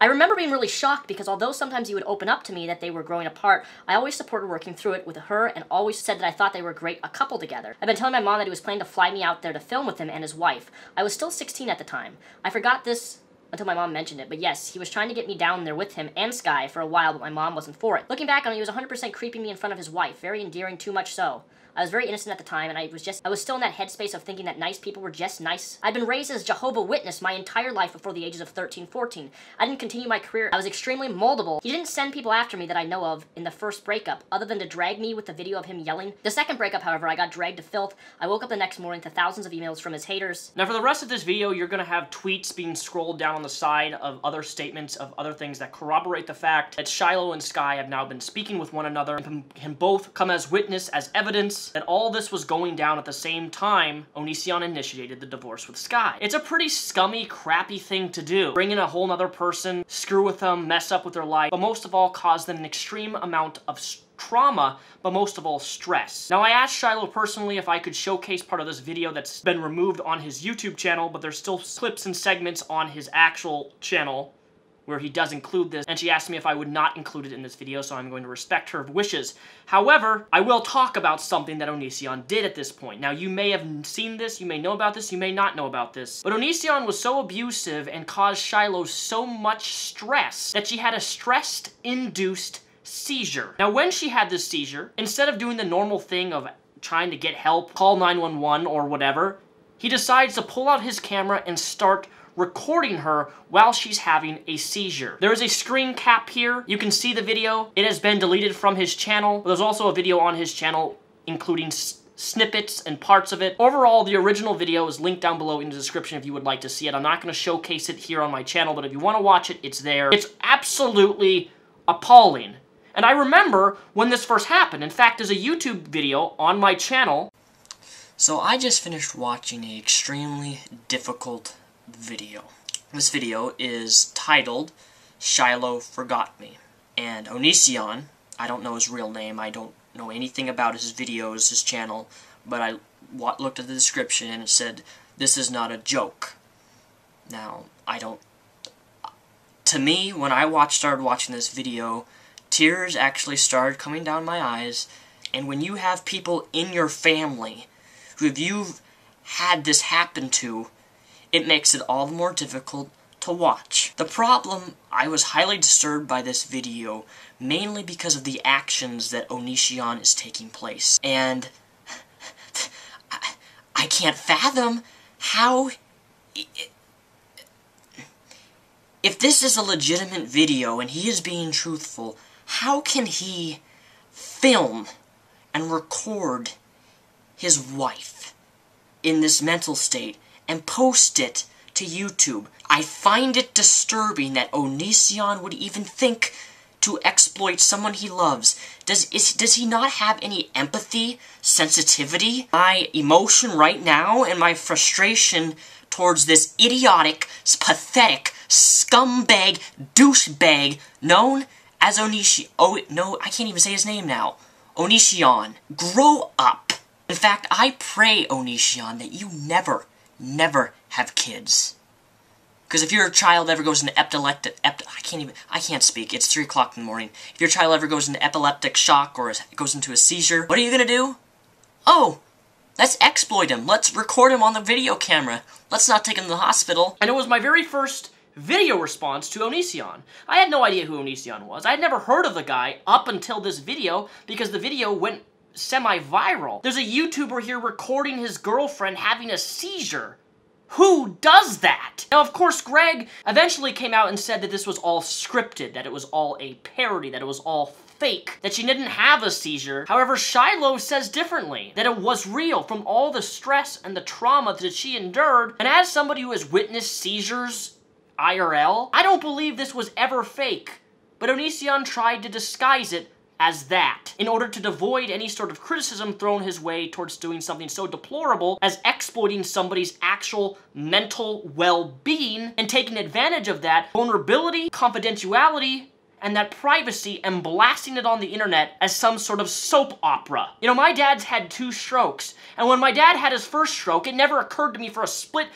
I remember being really shocked because although sometimes he would open up to me that they were growing apart, I always supported working through it with her and always said that I thought they were great a couple together. I've been telling my mom that he was planning to fly me out there to film with him and his wife. I was still 16 at the time. I forgot this until my mom mentioned it. But yes, he was trying to get me down there with him and Sky for a while, but my mom wasn't for it. Looking back on it, he was 100% creeping me in front of his wife. Very endearing, too much so. I was very innocent at the time, and I was just, I was still in that headspace of thinking that nice people were just nice. I'd been raised as Jehovah Witness my entire life before the ages of 13, 14. I didn't continue my career. I was extremely moldable. He didn't send people after me that I know of in the first breakup, other than to drag me with the video of him yelling. The second breakup, however, I got dragged to filth. I woke up the next morning to thousands of emails from his haters. Now for the rest of this video, you're gonna have tweets being scrolled down on the side of other statements of other things that corroborate the fact that Shiloh and Sky have now been speaking with one another and can both come as witness, as evidence, that all this was going down at the same time Onision initiated the divorce with Sky. It's a pretty scummy, crappy thing to do. Bring in a whole nother person, screw with them, mess up with their life, but most of all cause them an extreme amount of trauma, but most of all stress. Now I asked Shiloh personally if I could showcase part of this video that's been removed on his YouTube channel, but there's still clips and segments on his actual channel where he does include this, and she asked me if I would not include it in this video, so I'm going to respect her wishes. However, I will talk about something that Onision did at this point. Now, you may have seen this, you may know about this, you may not know about this, but Onision was so abusive and caused Shiloh so much stress that she had a stress-induced seizure. Now, when she had this seizure, instead of doing the normal thing of trying to get help, call 911 or whatever, he decides to pull out his camera and start recording her while she's having a seizure. There is a screen cap here. You can see the video. It has been deleted from his channel. There's also a video on his channel including snippets and parts of it. Overall, the original video is linked down below in the description if you would like to see it. I'm not going to showcase it here on my channel, but if you want to watch it, it's there. It's absolutely appalling. And I remember when this first happened. In fact, there's a YouTube video on my channel. So I just finished watching an extremely difficult video. This video is titled Shiloh Forgot Me. And Onision, I don't know his real name, I don't know anything about his videos, his channel, but I looked at the description and it said, this is not a joke. Now, I don't... To me, when I watched, started watching this video, tears actually started coming down my eyes, and when you have people in your family who you've had this happen to, it makes it all the more difficult to watch. The problem, I was highly disturbed by this video, mainly because of the actions that Onision is taking place. And I, I can't fathom how... if this is a legitimate video and he is being truthful, how can he film and record his wife in this mental state and post it to YouTube. I find it disturbing that Onision would even think to exploit someone he loves. Does is, does he not have any empathy, sensitivity? My emotion right now and my frustration towards this idiotic, pathetic, scumbag, douchebag known as Onishi. Oh, no, I can't even say his name now. Onision. Grow up. In fact, I pray, Onision, that you never, never have kids. Because if your child ever goes into epileptic, ept I can't even, I can't speak, it's 3 o'clock in the morning. If your child ever goes into epileptic shock or goes into a seizure, what are you to do? Oh, let's exploit him. Let's record him on the video camera. Let's not take him to the hospital. And it was my very first video response to Onision. I had no idea who Onision was. I had never heard of the guy up until this video because the video went semi-viral. There's a YouTuber here recording his girlfriend having a seizure. Who does that? Now, of course, Greg eventually came out and said that this was all scripted, that it was all a parody, that it was all fake, that she didn't have a seizure. However, Shiloh says differently, that it was real from all the stress and the trauma that she endured. And as somebody who has witnessed seizures IRL, I don't believe this was ever fake. But Onision tried to disguise it as that, in order to avoid any sort of criticism thrown his way towards doing something so deplorable as exploiting somebody's actual mental well-being and taking advantage of that vulnerability, confidentiality, and that privacy and blasting it on the internet as some sort of soap opera. You know, my dad's had two strokes, and when my dad had his first stroke, it never occurred to me for a split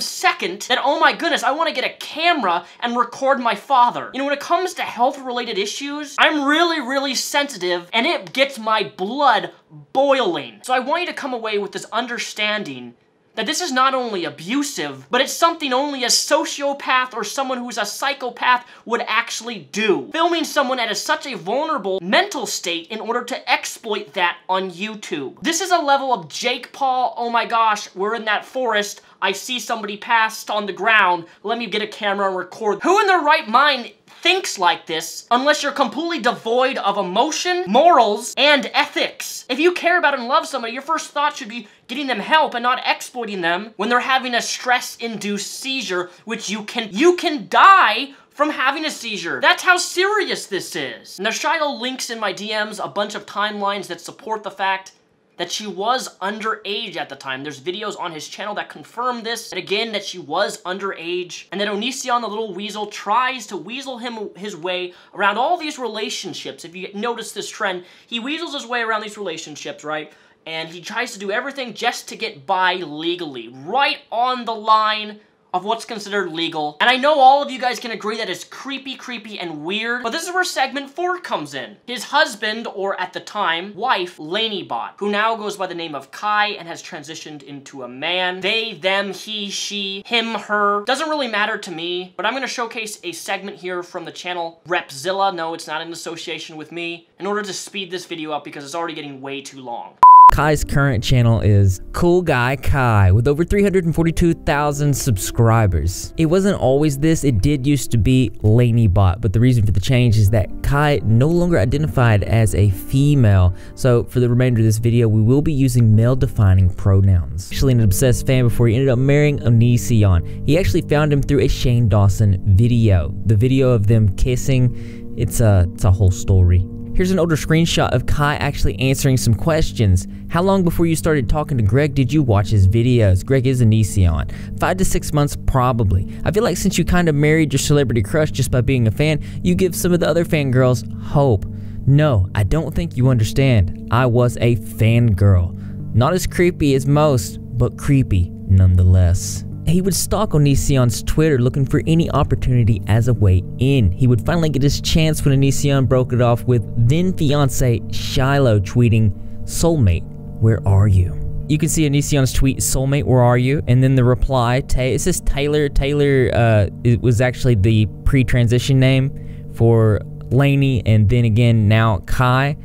second that, oh my goodness, I want to get a camera and record my father. You know, when it comes to health-related issues, I'm really, really sensitive, and it gets my blood boiling. So I want you to come away with this understanding that this is not only abusive, but it's something only a sociopath or someone who's a psychopath would actually do. Filming someone at a, such a vulnerable mental state in order to exploit that on YouTube. This is a level of Jake Paul, oh my gosh, we're in that forest, I see somebody passed on the ground, let me get a camera and record. Who in their right mind thinks like this unless you're completely devoid of emotion, morals, and ethics. If you care about and love somebody, your first thought should be getting them help and not exploiting them when they're having a stress-induced seizure, which you can you can die from having a seizure. That's how serious this is. Now, Shiloh links in my DMs a bunch of timelines that support the fact that she was underage at the time. There's videos on his channel that confirm this, and again, that she was underage, and that Onision, the little weasel, tries to weasel him his way around all these relationships. If you notice this trend, he weasels his way around these relationships, right? And he tries to do everything just to get by legally, right on the line of what's considered legal. And I know all of you guys can agree that it's creepy, creepy, and weird, but this is where segment four comes in. His husband, or at the time, wife, Lainybot, who now goes by the name of Kai and has transitioned into a man. They, them, he, she, him, her. Doesn't really matter to me, but I'm gonna showcase a segment here from the channel Repzilla. No, it's not in association with me, in order to speed this video up because it's already getting way too long. Kai's current channel is Cool Guy Kai with over 342,000 subscribers. It wasn't always this, it did used to be Lainybot, but the reason for the change is that Kai no longer identified as a female. So for the remainder of this video, we will be using male defining pronouns. Actually an obsessed fan before he ended up marrying Onision. He actually found him through a Shane Dawson video. The video of them kissing, it's a, it's a whole story. Here's an older screenshot of Kai actually answering some questions. How long before you started talking to Greg did you watch his videos? Greg is an Onision. Five to six months, probably. I feel like since you kind of married your celebrity crush just by being a fan, you give some of the other fangirls hope. No, I don't think you understand. I was a fangirl. Not as creepy as most, but creepy nonetheless. He would stalk Onision's Twitter looking for any opportunity as a way in. He would finally get his chance when Onision broke it off with then fiance Shiloh tweeting, Soulmate, where are you? You can see Onision's tweet, Soulmate, where are you? And then the reply, it says Taylor. Taylor uh, it was actually the pre-transition name for Lainey and then again now Kai.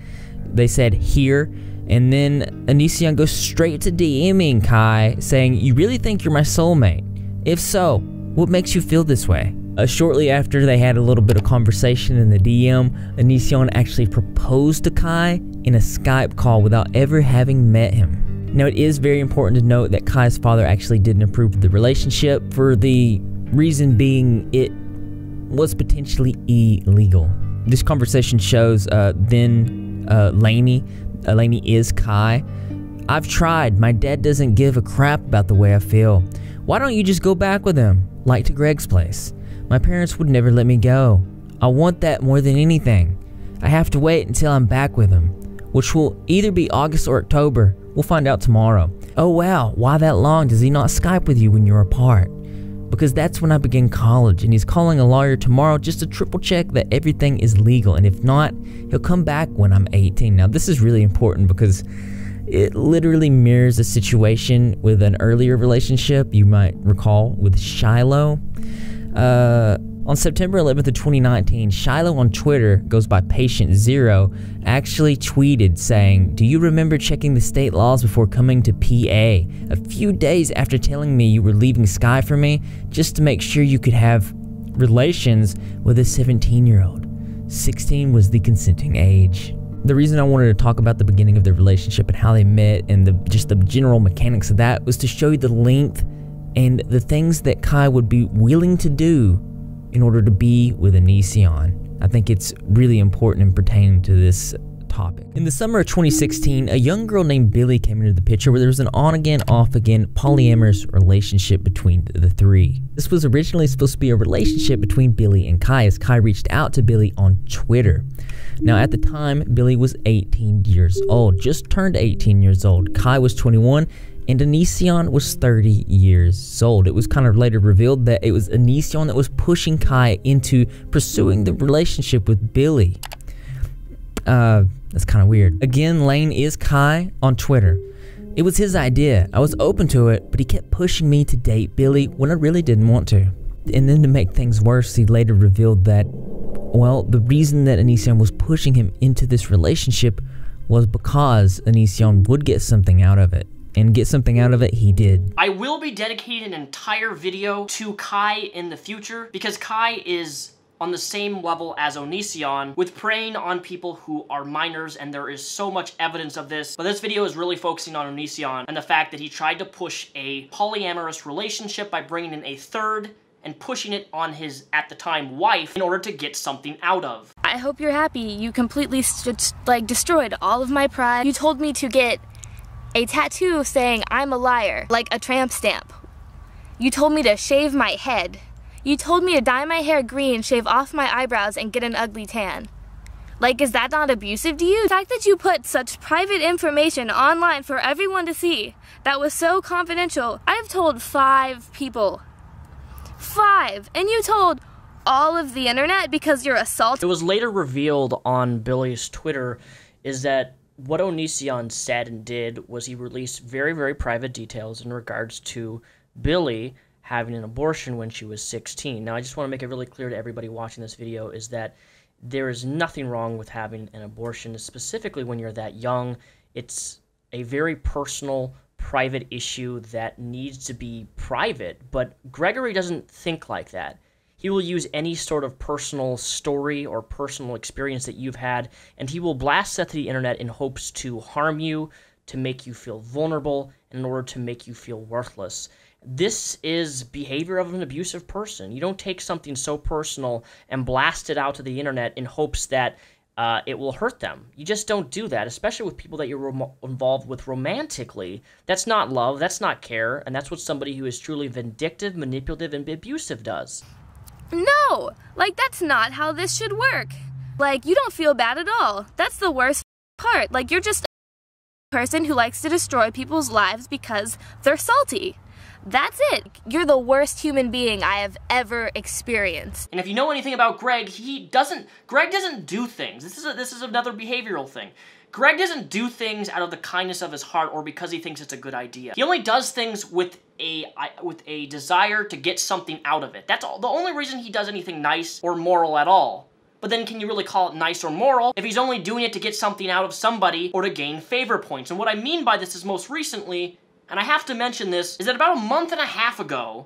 They said here. And then Onision goes straight to DMing Kai, saying, You really think you're my soulmate? If so, what makes you feel this way? Uh, shortly after they had a little bit of conversation in the DM, Onision actually proposed to Kai in a Skype call without ever having met him. Now, it is very important to note that Kai's father actually didn't approve of the relationship for the reason being it was potentially illegal. This conversation shows uh, then uh, Lainey is Kai. I've tried. My dad doesn't give a crap about the way I feel. Why don't you just go back with him, like to Greg's place? My parents would never let me go. I want that more than anything. I have to wait until I'm back with him, which will either be August or October. We'll find out tomorrow. Oh wow, why that long? Does he not Skype with you when you're apart? Because that's when I begin college and he's calling a lawyer tomorrow just to triple check that everything is legal and if not, he'll come back when I'm 18. Now this is really important because it literally mirrors a situation with an earlier relationship you might recall with Shiloh. Uh, On September 11th of 2019, Shiloh on Twitter, goes by Patient Zero, actually tweeted saying, Do you remember checking the state laws before coming to PA? A few days after telling me you were leaving Sky for me, just to make sure you could have relations with a 17 year old. 16 was the consenting age. The reason I wanted to talk about the beginning of their relationship and how they met and the just the general mechanics of that was to show you the length and the things that Kai would be willing to do in order to be with Onision. I think it's really important in pertaining to this topic. In the summer of 2016, a young girl named Billie came into the picture where there was an on again, off again polyamorous relationship between the three. This was originally supposed to be a relationship between Billie and Kai as Kai reached out to Billie on Twitter. Now, at the time, Billie was 18 years old, just turned 18 years old. Kai was 21 and Onision was 30 years old. It was kind of later revealed that it was Onision that was pushing Kai into pursuing the relationship with Billie. Uh, that's kind of weird. Again, Lane is Kai on Twitter. It was his idea. I was open to it, but he kept pushing me to date Billie when I really didn't want to. And then to make things worse, he later revealed that, well, the reason that Onision was pushing him into this relationship was because Onision would get something out of it and get something out of it, he did. I will be dedicating an entire video to Kai in the future because Kai is on the same level as Onision with preying on people who are minors and there is so much evidence of this. But this video is really focusing on Onision and the fact that he tried to push a polyamorous relationship by bringing in a third and pushing it on his, at the time, wife in order to get something out of. I hope you're happy. You completely, like, destroyed all of my pride. You told me to get a tattoo saying I'm a liar, like a tramp stamp. You told me to shave my head. You told me to dye my hair green, shave off my eyebrows, and get an ugly tan. Like, is that not abusive to you? The fact that you put such private information online for everyone to see that was so confidential. I've told five people. Five! And you told all of the internet because you're assaulted. It was later revealed on Billie's Twitter is that what Onision said and did was he released very, very private details in regards to Billie having an abortion when she was 16. Now, I just want to make it really clear to everybody watching this video is that there is nothing wrong with having an abortion, specifically when you're that young. It's a very personal, private issue that needs to be private, but Gregory doesn't think like that. He will use any sort of personal story or personal experience that you've had, and he will blast that to the internet in hopes to harm you, to make you feel vulnerable, in order to make you feel worthless. This is behavior of an abusive person. You don't take something so personal and blast it out to the internet in hopes that uh, it will hurt them. You just don't do that, especially with people that you're involved with romantically. That's not love, that's not care, and that's what somebody who is truly vindictive, manipulative, and abusive does. No! Like, that's not how this should work. Like, you don't feel bad at all. That's the worst part. Like, you're just a person who likes to destroy people's lives because they're salty. That's it. You're the worst human being I have ever experienced. And if you know anything about Greg, he doesn't Greg doesn't do things. This is a, this is another behavioral thing. Greg doesn't do things out of the kindness of his heart or because he thinks it's a good idea. He only does things with a with a desire to get something out of it. That's all. The only reason he does anything nice or moral at all. But then can you really call it nice or moral if he's only doing it to get something out of somebody or to gain favor points? And what I mean by this is most recently, and I have to mention this, is that about a month and a half ago,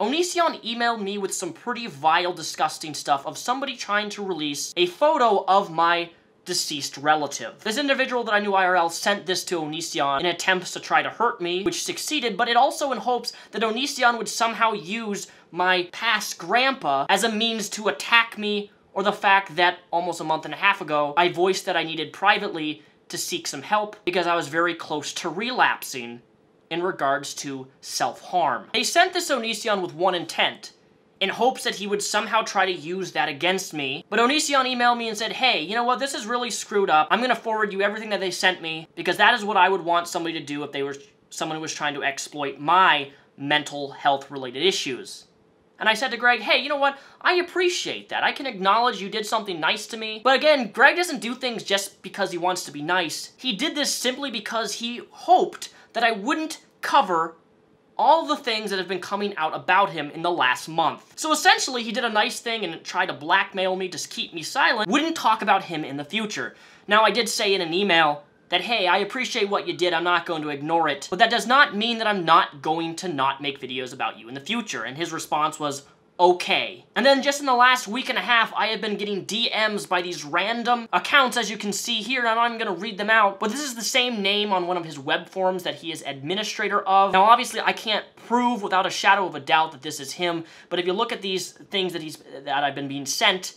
Onision emailed me with some pretty vile, disgusting stuff of somebody trying to release a photo of my deceased relative. This individual that I knew IRL sent this to Onision in attempts to try to hurt me, which succeeded, but it also in hopes that Onision would somehow use my past grandpa as a means to attack me or the fact that almost a month and a half ago, I voiced that I needed privately to seek some help because I was very close to relapsing in regards to self-harm. They sent this Onision with one intent, in hopes that he would somehow try to use that against me. But Onision emailed me and said, hey, you know what, this is really screwed up. I'm gonna forward you everything that they sent me because that is what I would want somebody to do if they were someone who was trying to exploit my mental health related issues. And I said to Greg, hey, you know what? I appreciate that. I can acknowledge you did something nice to me. But again, Greg doesn't do things just because he wants to be nice. He did this simply because he hoped that I wouldn't cover all the things that have been coming out about him in the last month. So essentially, he did a nice thing and tried to blackmail me to keep me silent, wouldn't talk about him in the future. Now, I did say in an email that, hey, I appreciate what you did, I'm not going to ignore it, but that does not mean that I'm not going to not make videos about you in the future. And his response was, okay. And then just in the last week and a half, I have been getting DMs by these random accounts, as you can see here, and I'm gonna read them out, but this is the same name on one of his web forums that he is administrator of. Now, obviously, I can't prove without a shadow of a doubt that this is him, but if you look at these things that he's that I've been being sent,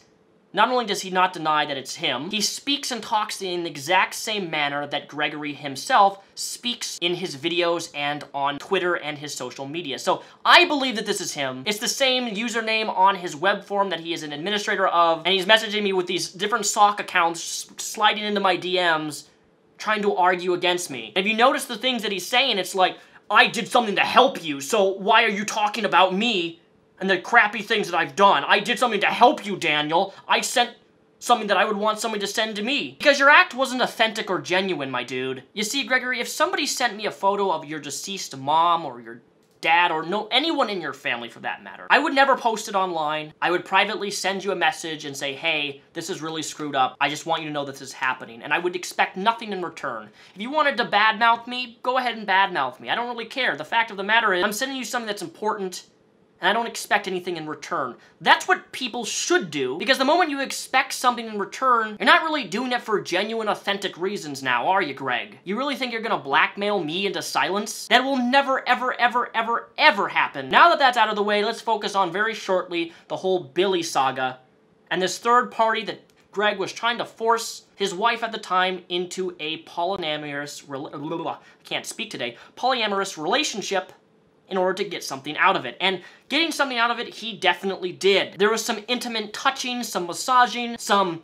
not only does he not deny that it's him, he speaks and talks in the exact same manner that Gregory himself speaks in his videos and on Twitter and his social media. So I believe that this is him. It's the same username on his web form that he is an administrator of, and he's messaging me with these different sock accounts sliding into my DMs trying to argue against me. If you notice the things that he's saying, it's like, I did something to help you, so why are you talking about me and the crappy things that I've done. I did something to help you, Daniel. I sent something that I would want somebody to send to me. Because your act wasn't authentic or genuine, my dude. You see, Gregory, if somebody sent me a photo of your deceased mom or your dad or no anyone in your family for that matter. I would never post it online. I would privately send you a message and say, hey, this is really screwed up. I just want you to know this is happening. And I would expect nothing in return. If you wanted to badmouth me, go ahead and badmouth me. I don't really care. The fact of the matter is, I'm sending you something that's important and I don't expect anything in return. That's what people should do, because the moment you expect something in return, you're not really doing it for genuine, authentic reasons now, are you, Greg? You really think you're gonna blackmail me into silence? That will never, ever, ever, ever, ever happen. Now that that's out of the way, let's focus on very shortly the whole Billie saga, and this third party that Greg was trying to force his wife at the time into a polyamorous, I can't speak today, polyamorous relationship in order to get something out of it. And getting something out of it, he definitely did. There was some intimate touching, some massaging, some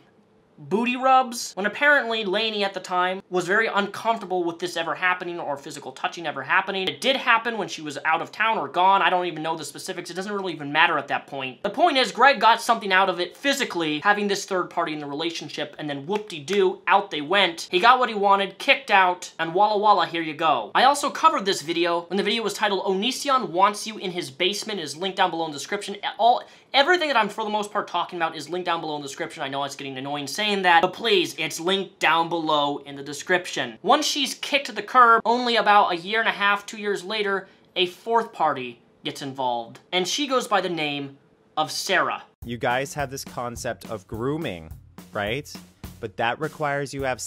booty rubs, when apparently Lainey at the time was very uncomfortable with this ever happening or physical touching ever happening. It did happen when she was out of town or gone. I don't even know the specifics. It doesn't really even matter at that point. The point is, Greg got something out of it physically, having this third party in the relationship, and then whoop-de-doo, out they went. He got what he wanted, kicked out, and walla walla, here you go. I also covered this video when the video was titled Onision Wants You in His Basement. Is linked down below in the description. All Everything that I'm, for the most part, talking about is linked down below in the description. I know it's getting annoying saying that, but please, it's linked down below in the description. Once she's kicked to the curb, only about a year and a half, two years later, a fourth party gets involved. And she goes by the name of Sarah. You guys have this concept of grooming, right? But that requires you have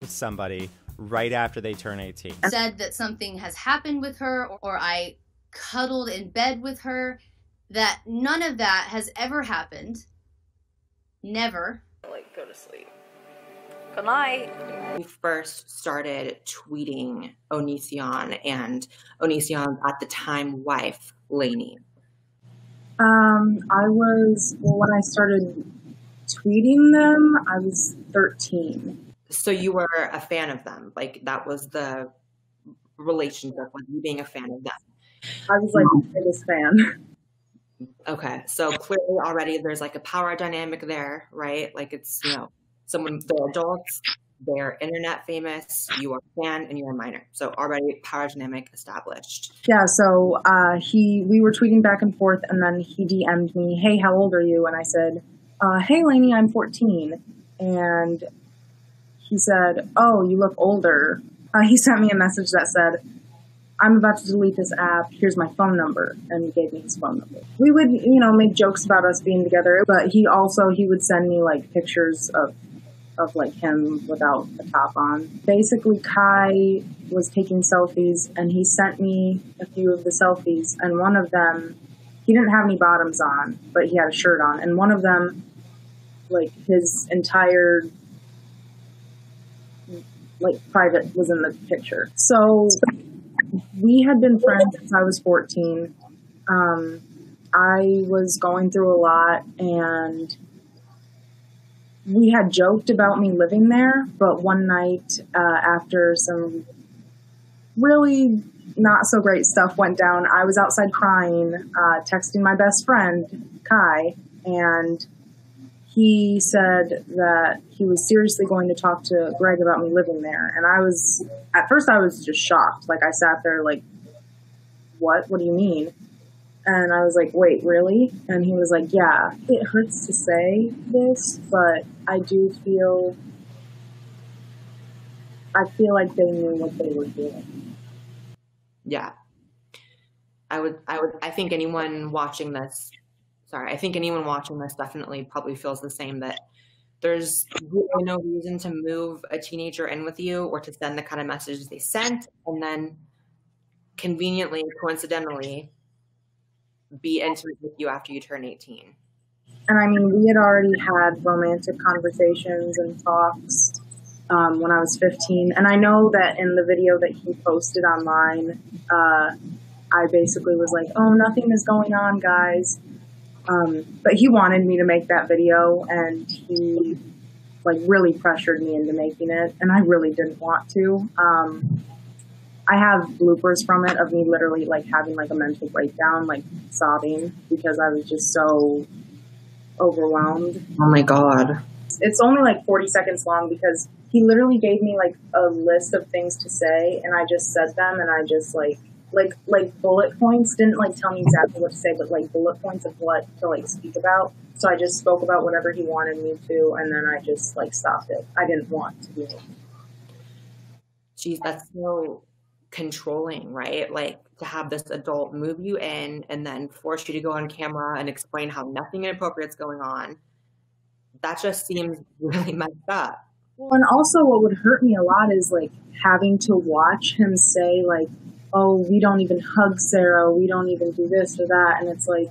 with somebody right after they turn 18. Said that something has happened with her or I cuddled in bed with her that none of that has ever happened. Never. Like, go to sleep. Good night. We first started tweeting Onision and Onision's at the time wife, Lainey. Um, I was, well, when I started tweeting them, I was 13. So you were a fan of them. Like, that was the relationship, like you being a fan of them. I was like the biggest fan. Okay, so clearly already there's like a power dynamic there, right? Like it's you know someone they're adults, they're internet famous, you are a fan, and you're a minor. So already power dynamic established. Yeah. So uh, he we were tweeting back and forth, and then he DM'd me, "Hey, how old are you?" And I said, uh, "Hey, Lainey, I'm 14." And he said, "Oh, you look older." Uh, he sent me a message that said, I'm about to delete this app. Here's my phone number. And he gave me his phone number. We would, you know, make jokes about us being together, but he also, he would send me like pictures of, of like him without a top on. Basically, Kai was taking selfies and he sent me a few of the selfies and one of them, he didn't have any bottoms on, but he had a shirt on. And one of them, like his entire like private was in the picture. So we had been friends since I was 14. Um, I was going through a lot and we had joked about me living there, but one night uh, after some really not so great stuff went down, I was outside crying, uh, texting my best friend, Kai, and he said that he was seriously going to talk to Greg about me living there. And I was, at first, I was just shocked. Like, I sat there, like, what? What do you mean? And I was like, wait, really? And he was like, yeah, it hurts to say this, but I do feel, I feel like they knew what they were doing. Yeah. I would, I would, I think anyone watching this, sorry, I think anyone watching this definitely probably feels the same that there's really no reason to move a teenager in with you or to send the kind of messages they sent and then conveniently, coincidentally, be intimate with you after you turn 18. And I mean, we had already had romantic conversations and talks um, when I was 15. And I know that in the video that he posted online, uh, I basically was like, oh, nothing is going on, guys. Um, but he wanted me to make that video and he like really pressured me into making it. And I really didn't want to. Um, I have bloopers from it of me literally like having like a mental breakdown, like sobbing because I was just so overwhelmed. Oh my God. It's only like 40 seconds long because he literally gave me like a list of things to say and I just said them and I just like like like bullet points didn't like tell me exactly what to say but like bullet points of what to like speak about so i just spoke about whatever he wanted me to and then i just like stopped it i didn't want to do it Geez, that's so controlling, right? Like to have this adult move you in and then force you to go on camera and explain how nothing inappropriate is going on. That just seems really messed up. well and also what would hurt me a lot is like having to watch him say like oh we don't even hug sarah we don't even do this or that and it's like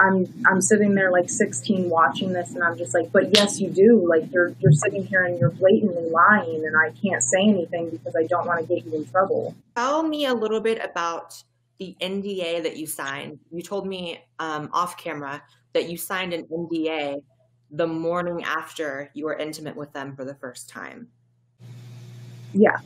I'm I'm sitting there like 16 watching this and I'm just like, but yes, you do. Like you're you're sitting here and you're blatantly lying and I can't say anything because I don't want to get you in trouble. Tell me a little bit about the NDA that you signed. You told me um, off camera that you signed an NDA the morning after you were intimate with them for the first time. Yeah.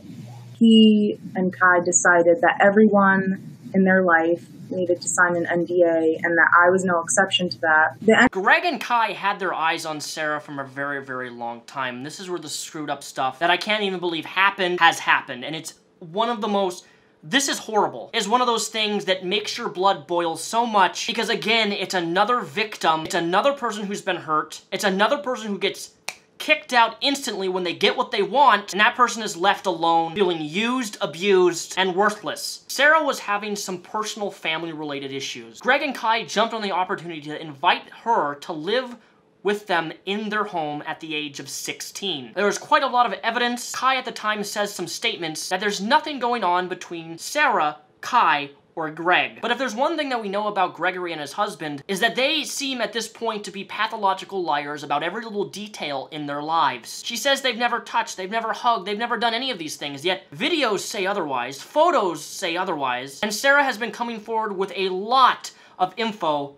He and Kai decided that everyone in their life needed to sign an NDA and that I was no exception to that. The Greg and Kai had their eyes on Sarah from a very, very long time. This is where the screwed up stuff that I can't even believe happened has happened. And it's one of the most this is horrible. Is one of those things that makes your blood boil so much because again, it's another victim. It's another person who's been hurt. It's another person who gets kicked out instantly when they get what they want, and that person is left alone, feeling used, abused, and worthless. Sarah was having some personal family related issues. Greg and Kai jumped on the opportunity to invite her to live with them in their home at the age of 16. There was quite a lot of evidence. Kai at the time says some statements that there's nothing going on between Sarah, Kai, or Greg. But if there's one thing that we know about Gregory and his husband, is that they seem at this point to be pathological liars about every little detail in their lives. She says they've never touched, they've never hugged, they've never done any of these things, yet videos say otherwise, photos say otherwise, and Sarah has been coming forward with a lot of info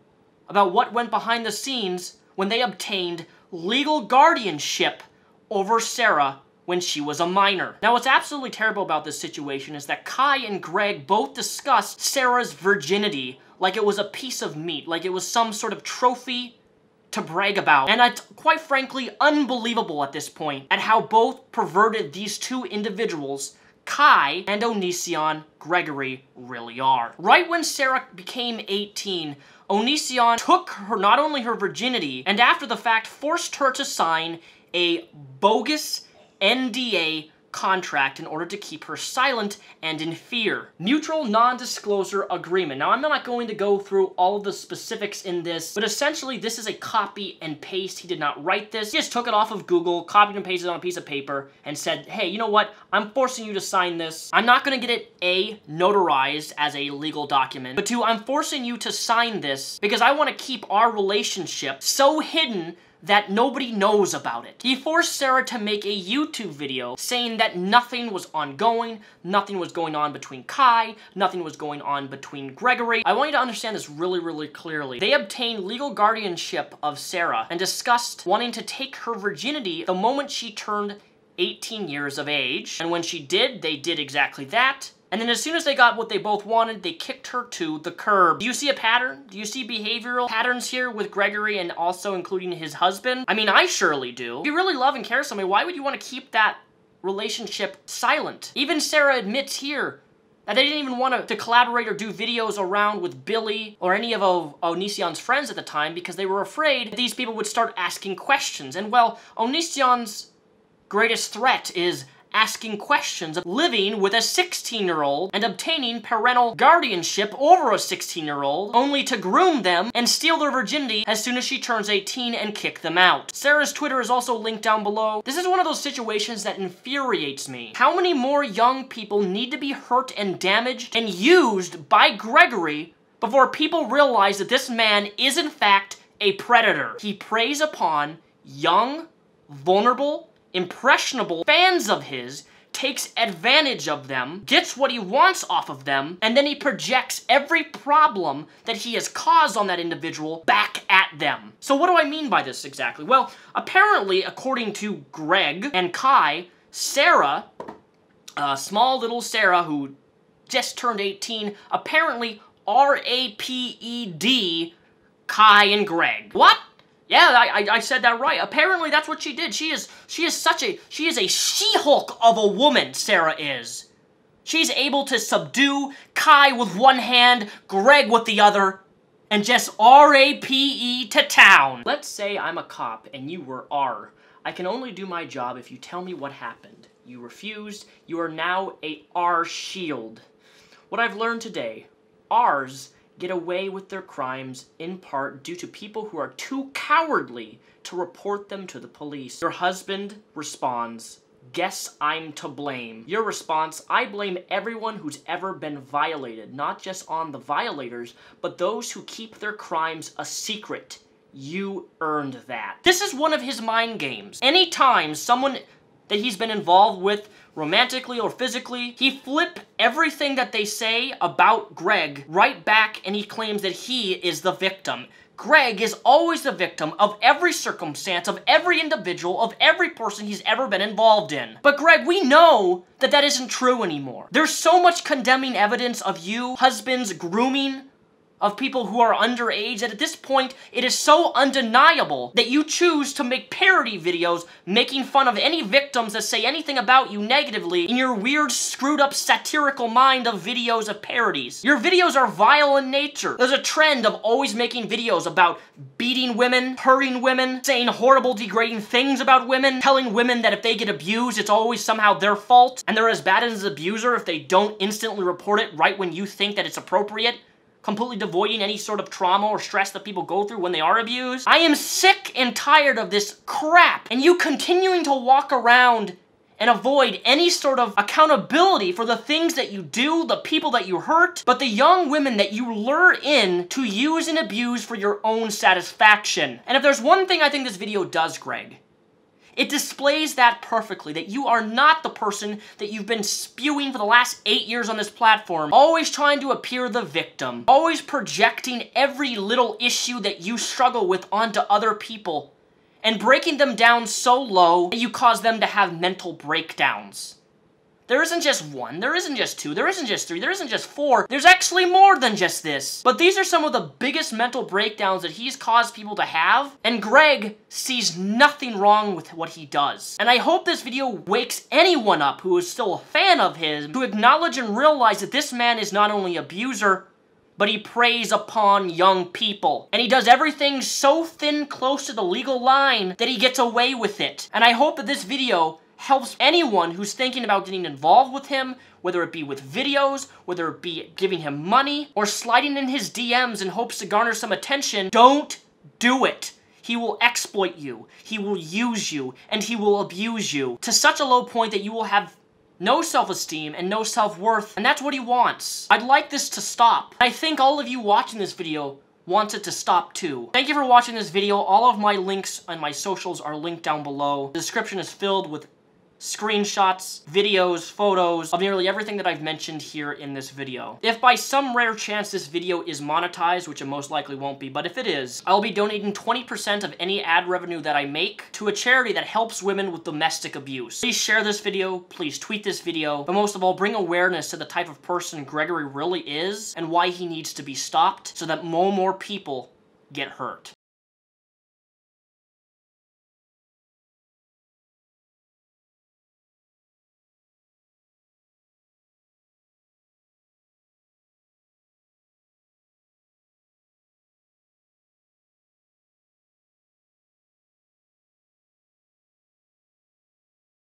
about what went behind the scenes when they obtained legal guardianship over Sarah when she was a minor. Now, what's absolutely terrible about this situation is that Kai and Greg both discussed Sarah's virginity like it was a piece of meat, like it was some sort of trophy to brag about. And it's quite frankly unbelievable at this point at how both perverted these two individuals Kai and Onision Gregory really are. Right when Sarah became 18, Onision took her not only her virginity, and after the fact forced her to sign a bogus NDA contract in order to keep her silent and in fear. Mutual non-disclosure agreement. Now, I'm not going to go through all the specifics in this, but essentially this is a copy and paste. He did not write this. He just took it off of Google, copied and pasted on a piece of paper, and said, hey, you know what? I'm forcing you to sign this. I'm not going to get it, A, notarized as a legal document, but two, I'm forcing you to sign this because I want to keep our relationship so hidden that nobody knows about it. He forced Sarah to make a YouTube video saying that nothing was ongoing, nothing was going on between Kai, nothing was going on between Gregory. I want you to understand this really, really clearly. They obtained legal guardianship of Sarah and discussed wanting to take her virginity the moment she turned 18 years of age. And when she did, they did exactly that. And then as soon as they got what they both wanted, they kicked her to the curb. Do you see a pattern? Do you see behavioral patterns here with Gregory and also including his husband? I mean, I surely do. If you really love and care somebody, why would you want to keep that relationship silent? Even Sarah admits here That they didn't even want to, collaborate or do videos around with Billie or any of o- Onision's friends at the time because they were afraid these people would start asking questions. And well, Onision's greatest threat is asking questions of living with a 16 year old and obtaining parental guardianship over a 16 year old, only to groom them and steal their virginity as soon as she turns 18 and kick them out. Sarah's Twitter is also linked down below. This is one of those situations that infuriates me. How many more young people need to be hurt and damaged and used by Gregory before people realize that this man is in fact a predator? He preys upon young, vulnerable, impressionable fans of his takes advantage of them, gets what he wants off of them, and then he projects every problem that he has caused on that individual back at them. So what do I mean by this exactly? Well, apparently, according to Greg and Kai, Sarah, uh, small little Sarah who just turned 18, apparently R-A-P-E-D Kai and Greg. What? Yeah, I, I, I said that right. Apparently that's what she did. She is she is such a she is a She-Hulk of a woman, Sarah is. She's able to subdue Kai with one hand, Greg with the other, and just R-A-P-E to town. Let's say I'm a cop and you were R. I can only do my job if you tell me what happened. You refused. You are now a R shield. What I've learned today, R's get away with their crimes in part due to people who are too cowardly to report them to the police. Your husband responds, Guess I'm to blame. Your response, I blame everyone who's ever been violated, not just on the violators, but those who keep their crimes a secret. You earned that. This is one of his mind games. Anytime someone that he's been involved with romantically or physically, he flip everything that they say about Greg right back and he claims that he is the victim. Greg is always the victim of every circumstance, of every individual, of every person he's ever been involved in. But Greg, we know that that isn't true anymore. There's so much condemning evidence of you, husbands, grooming of people who are underage that at this point it is so undeniable that you choose to make parody videos making fun of any victims that say anything about you negatively in your weird screwed up satirical mind of videos of parodies. Your videos are vile in nature. There's a trend of always making videos about beating women, hurting women, saying horrible degrading things about women, telling women that if they get abused it's always somehow their fault and they're as bad as an abuser if they don't instantly report it right when you think that it's appropriate completely devoiding any sort of trauma or stress that people go through when they are abused. I am sick and tired of this crap and you continuing to walk around and avoid any sort of accountability for the things that you do, the people that you hurt, but the young women that you lure in to use and abuse for your own satisfaction. And if there's one thing I think this video does, Greg, it displays that perfectly, that you are not the person that you've been spewing for the last eight years on this platform, always trying to appear the victim, always projecting every little issue that you struggle with onto other people, and breaking them down so low that you cause them to have mental breakdowns. There isn't just one, there isn't just two, there isn't just three, there isn't just four, there's actually more than just this. But these are some of the biggest mental breakdowns that he's caused people to have, and Greg sees nothing wrong with what he does. And I hope this video wakes anyone up who is still a fan of his to acknowledge and realize that this man is not only abuser, but he preys upon young people. And he does everything so thin close to the legal line that he gets away with it. And I hope that this video helps anyone who's thinking about getting involved with him, whether it be with videos, whether it be giving him money, or sliding in his DMs in hopes to garner some attention. Don't do it. He will exploit you, he will use you, and he will abuse you to such a low point that you will have no self-esteem and no self-worth, and that's what he wants. I'd like this to stop. I think all of you watching this video wants it to stop too. Thank you for watching this video. All of my links and my socials are linked down below. The description is filled with screenshots, videos, photos of nearly everything that I've mentioned here in this video. If by some rare chance this video is monetized, which it most likely won't be, but if it is, I'll be donating 20% of any ad revenue that I make to a charity that helps women with domestic abuse. Please share this video, please tweet this video, but most of all, bring awareness to the type of person Gregory really is and why he needs to be stopped so that no more people get hurt.